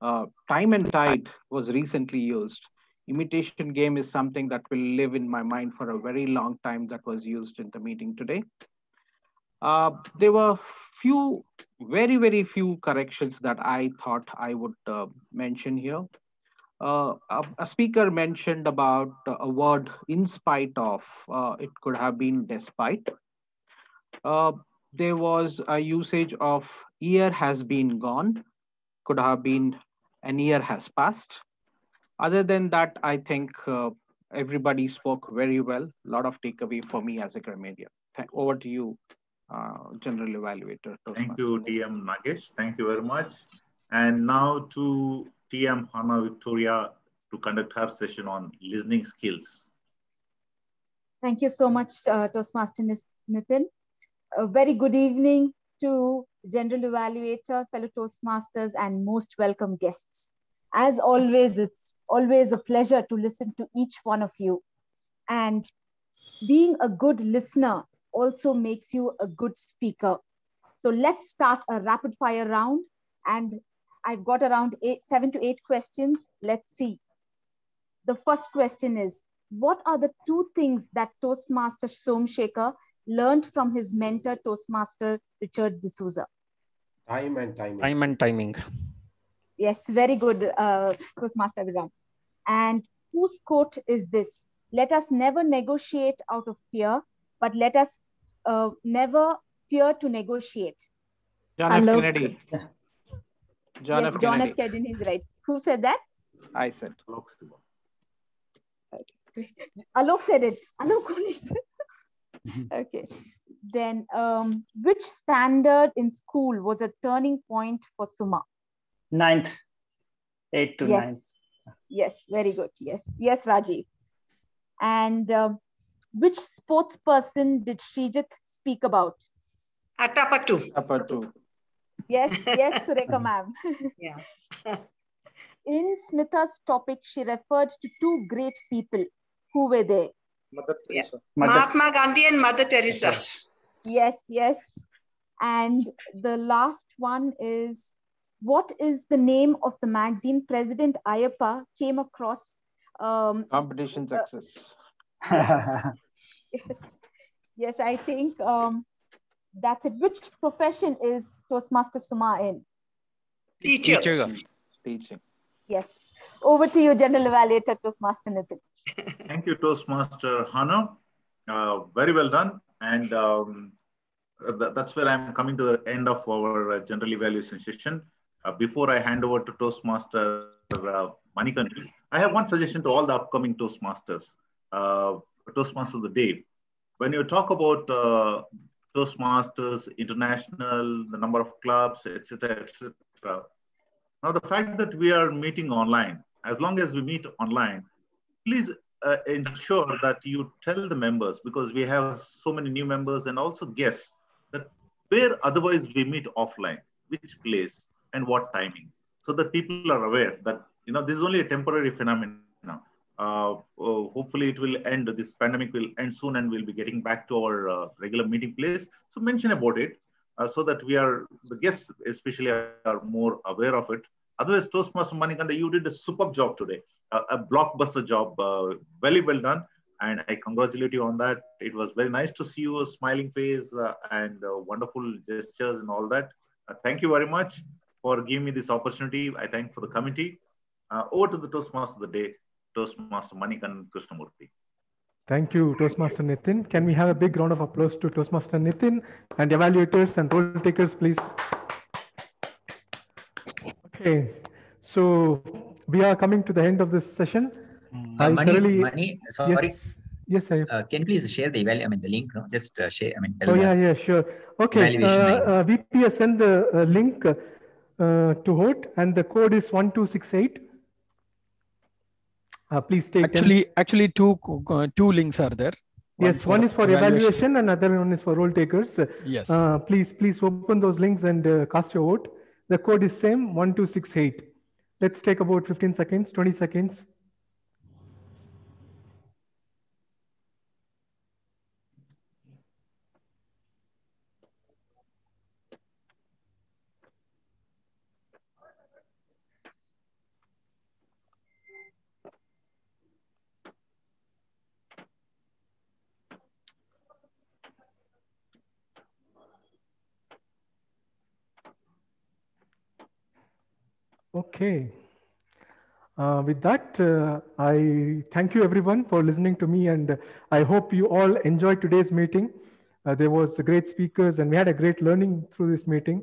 Speaker 29: uh, time and tide was recently used. Imitation game is something that will live in my mind for a very long time that was used in the meeting today. Uh, there were few, very, very few corrections that I thought I would uh, mention here uh, a, a, speaker mentioned about a word in spite of, uh, it could have been despite. There was a usage of year has been gone, could have been an year has passed. Other than that, I think uh, everybody spoke very well. A lot of takeaway for me as a grammarian. Over to you, uh, General Evaluator.
Speaker 22: Thank you, TM Nagesh. Thank you very much. And now to TM Hannah Victoria to conduct her session on listening skills.
Speaker 10: Thank you so much, uh, Toastmaster Nitin. A very good evening to General Evaluator, fellow Toastmasters, and most welcome guests. As always, it's always a pleasure to listen to each one of you. And being a good listener also makes you a good speaker. So let's start a rapid fire round and I've got around eight, seven to eight questions. Let's see. The first question is, what are the two things that Toastmaster Somashekar learned from his mentor, Toastmaster Richard D'Souza?
Speaker 24: Time and timing.
Speaker 27: Time and timing.
Speaker 10: Yes, very good, uh, Toastmaster Viram. And whose quote is this? Let us never negotiate out of fear, but let us uh, never fear to negotiate.
Speaker 29: John F. Kennedy.
Speaker 10: John yes, F. John Kennedy. F. Kennedy is right. Who said that?
Speaker 29: I said.
Speaker 10: Okay. Alok said it. Alok okay. Then, um, which standard in school was a turning point for Suma?
Speaker 11: Ninth. Eight to
Speaker 10: yes.
Speaker 11: nine.
Speaker 10: Yes, very good. Yes, yes, Rajiv. And um, which sports person did Srijit speak about?
Speaker 7: Atapattu.
Speaker 29: Atapattu.
Speaker 10: Yes, yes, Surekha ma'am.
Speaker 7: yeah.
Speaker 10: In Smita's topic, she referred to two great people. Who were they?
Speaker 29: Mother Teresa.
Speaker 7: Yeah. Mahatma Gandhi and Mother Teresa.
Speaker 10: Yes, yes.
Speaker 30: And the last one is what is the name of the magazine President Ayappa came across? Um,
Speaker 29: Competition success.
Speaker 30: yes, yes, I think um, that's it. Which profession is Toastmaster Suma in?
Speaker 7: Teacher.
Speaker 29: Teaching.
Speaker 30: Yes. Over to you, General Evaluator Toastmaster Nitin.
Speaker 22: Thank you, Toastmaster Hannah. Uh, very well done. And um, th- that's where I'm coming to the end of our uh, general evaluation session. Uh, before I hand over to Toastmaster uh, Manikandan, I have one suggestion to all the upcoming Toastmasters. Uh, Toastmasters of the day. When you talk about uh, Toastmasters, international, the number of clubs, etc., etc. Now, the fact that we are meeting online, as long as we meet online, please uh, ensure that you tell the members because we have so many new members and also guests that where otherwise we meet offline, which place and what timing, so that people are aware that you know this is only a temporary phenomenon. Uh, uh, hopefully, it will end. This pandemic will end soon, and we'll be getting back to our uh, regular meeting place. So mention about it uh, so that we are the guests, especially, are more aware of it. Otherwise, Toastmaster Manikanda, you did a superb job today, uh, a blockbuster job, uh, very well done, and I congratulate you on that. It was very nice to see you, a smiling face uh, and uh, wonderful gestures and all that. Uh, thank you very much for giving me this opportunity. I thank for the committee. Uh, over to the Toastmaster of the day, Toastmaster Manikandan Krishnamurthy.
Speaker 2: Thank you, Toastmaster Nitin. Can we have a big round of applause to Toastmaster Nitin and evaluators and role takers, please? Okay, so we are coming to the end of this session.
Speaker 15: Uh, Mani, Mani, sorry.
Speaker 2: Yes, yes I,
Speaker 15: Uh, can you please share the eval? I mean, the link. No, just uh, share. I mean, tell
Speaker 2: Oh yeah, yeah, sure. Okay,
Speaker 15: Evaluation
Speaker 2: uh,
Speaker 15: link.
Speaker 2: uh, VPS send the uh, link uh, to vote, and the code is one two six eight. Uh, please take them.
Speaker 16: Actually, actually, two uh, two links are there.
Speaker 2: Yes, one is for evaluation, and other one is for role takers.
Speaker 16: Yes.
Speaker 2: Uh, please, please open those links and uh, cast your vote. The code is same one two six eight. Let's take about fifteen seconds, twenty seconds. Okay. Uh, with that, uh, I thank you everyone for listening to me, and I hope you all enjoyed today's meeting. Uh, there was great speakers, and we had a great learning through this meeting.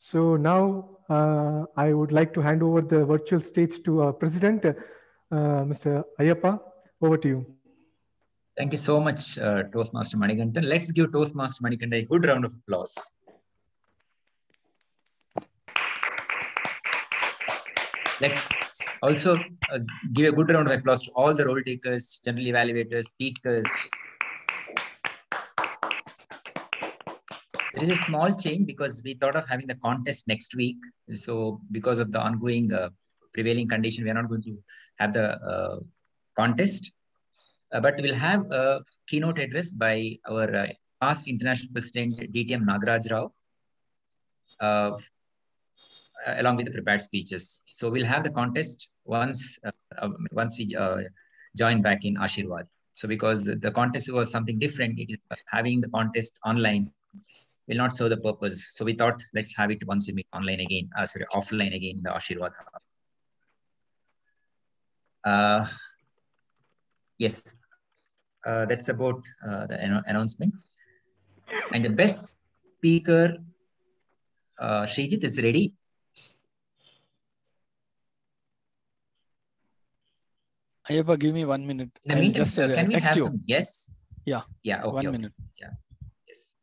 Speaker 2: So now uh, I would like to hand over the virtual stage to our president, uh, Mr. Ayappa. Over to you.
Speaker 15: Thank you so much, uh, Toastmaster Manikandan. Let's give Toastmaster Manikandan a good round of applause. Let's also uh, give a good round of applause to all the role takers, general evaluators, speakers. There is a small change because we thought of having the contest next week. So because of the ongoing uh, prevailing condition, we are not going to have the uh, contest. Uh, but we'll have a keynote address by our uh, past international president, DTM Nagaraj Rao, uh, along with the prepared speeches. So we'll have the contest once uh, uh, once we uh, join back in Ashirwad. So because the contest was something different, it is having the contest online will not serve the purpose. So we thought let's have it once we meet online again, uh, sorry, offline again in the Ashirwad. Uh, yes, uh, that's about uh, the anno- announcement. And the best speaker, uh, Srijit is ready.
Speaker 16: Ayappa, give me one minute.
Speaker 15: In the meantime,
Speaker 16: just
Speaker 15: can we have
Speaker 16: you.
Speaker 15: some? Yes.
Speaker 16: Yeah.
Speaker 15: Yeah. Okay.
Speaker 16: one
Speaker 15: okay.
Speaker 16: minute.
Speaker 15: Yeah. Yes.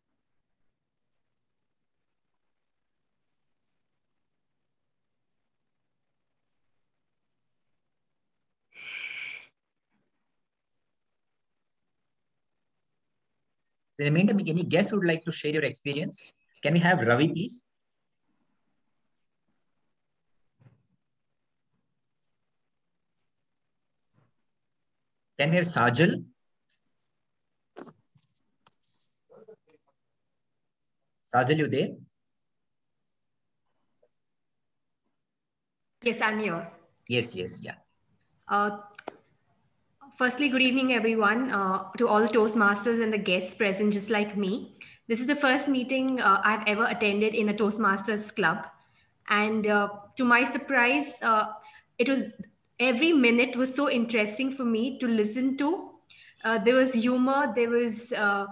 Speaker 15: So in the meantime, any guests would like to share your experience? Can we have Ravi, please? Can we have Sajal? Sajal, you there?
Speaker 31: Yes, I'm here.
Speaker 15: Yes, yes, yeah.
Speaker 31: Uh, firstly, good evening, everyone, uh, to all the Toastmasters and the guests present, just like me. This is the first meeting uh, I've ever attended in a Toastmasters club. And uh, to my surprise, uh, it was every minute was so interesting for me to listen to. Uh, there was humor, there was uh,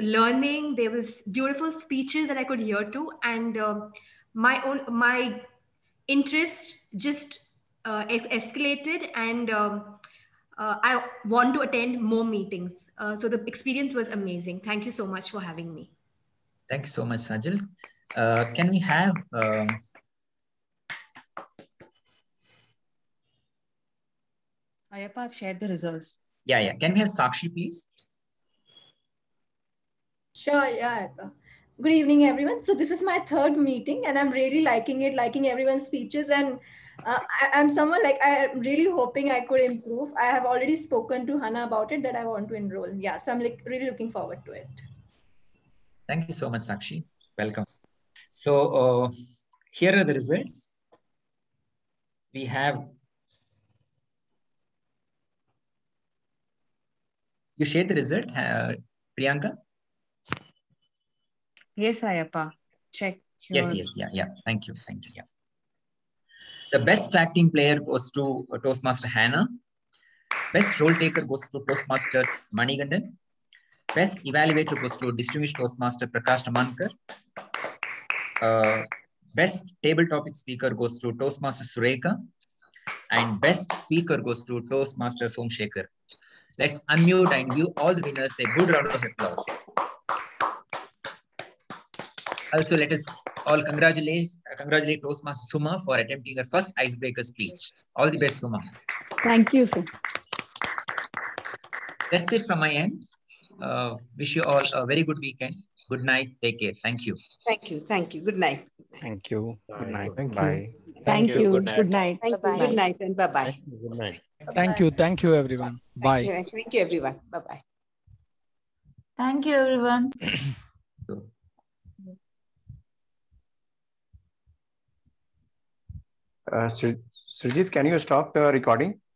Speaker 31: learning, there was beautiful speeches that I could hear to, and um my own my interest just uh, escalated, and um, uh, I want to attend more meetings. Uh, so the experience was amazing. Thank you so much for having me.
Speaker 15: Thank you so much, Sajal. Uh, can we have um,
Speaker 32: Ayappa, I've shared the results.
Speaker 15: yeah, yeah. Can we have Sakshi, please?
Speaker 33: Sure, yeah. Ayappa. Good evening, everyone. So this is my third meeting, and I'm really liking it, liking everyone's speeches, and uh, I, I'm someone like I'm really hoping I could improve. I have already spoken to Hannah about it that I want to enroll. Yeah, so I'm like really looking forward to it.
Speaker 15: Thank you so much, Sakshi. Welcome. So uh, here are the results. We have you shared the result, uh, Priyanka.
Speaker 32: Yes, Ayappa. Check.
Speaker 15: Yes,
Speaker 32: your-
Speaker 15: yes, yeah, yeah. Thank you, thank you. Yeah. The best acting player goes to Toastmaster Hannah. Best role taker goes to Toastmaster Manigandan. Best evaluator goes to Distinguished Toastmaster Prakash Tamankar. Uh, best table topic speaker goes to Toastmaster Surekha. And best speaker goes to Toastmaster Somashekar. Let's unmute and give all the winners a good round of applause. Also, let us all congratulate, congratulate Toastmaster Suma for attempting her first icebreaker speech. All the best, Suma.
Speaker 1: Thank you, sir.
Speaker 15: That's it from my end. Uh, wish you all a very good weekend. Good night. Take care. Thank you.
Speaker 7: Thank you. Thank you. Good night.
Speaker 27: Thank you. Good night.
Speaker 2: Thank you.
Speaker 27: Bye.
Speaker 1: Thank, you. Good night.
Speaker 7: Thank you. Good night and bye bye.
Speaker 21: Good night.
Speaker 16: Thank you. Thank you, everyone. Bye.
Speaker 7: Thank you, everyone. Bye bye.
Speaker 28: Thank you, everyone.
Speaker 34: Uh, Sir- Srijit, can you stop the recording?
Speaker 16: Yeah.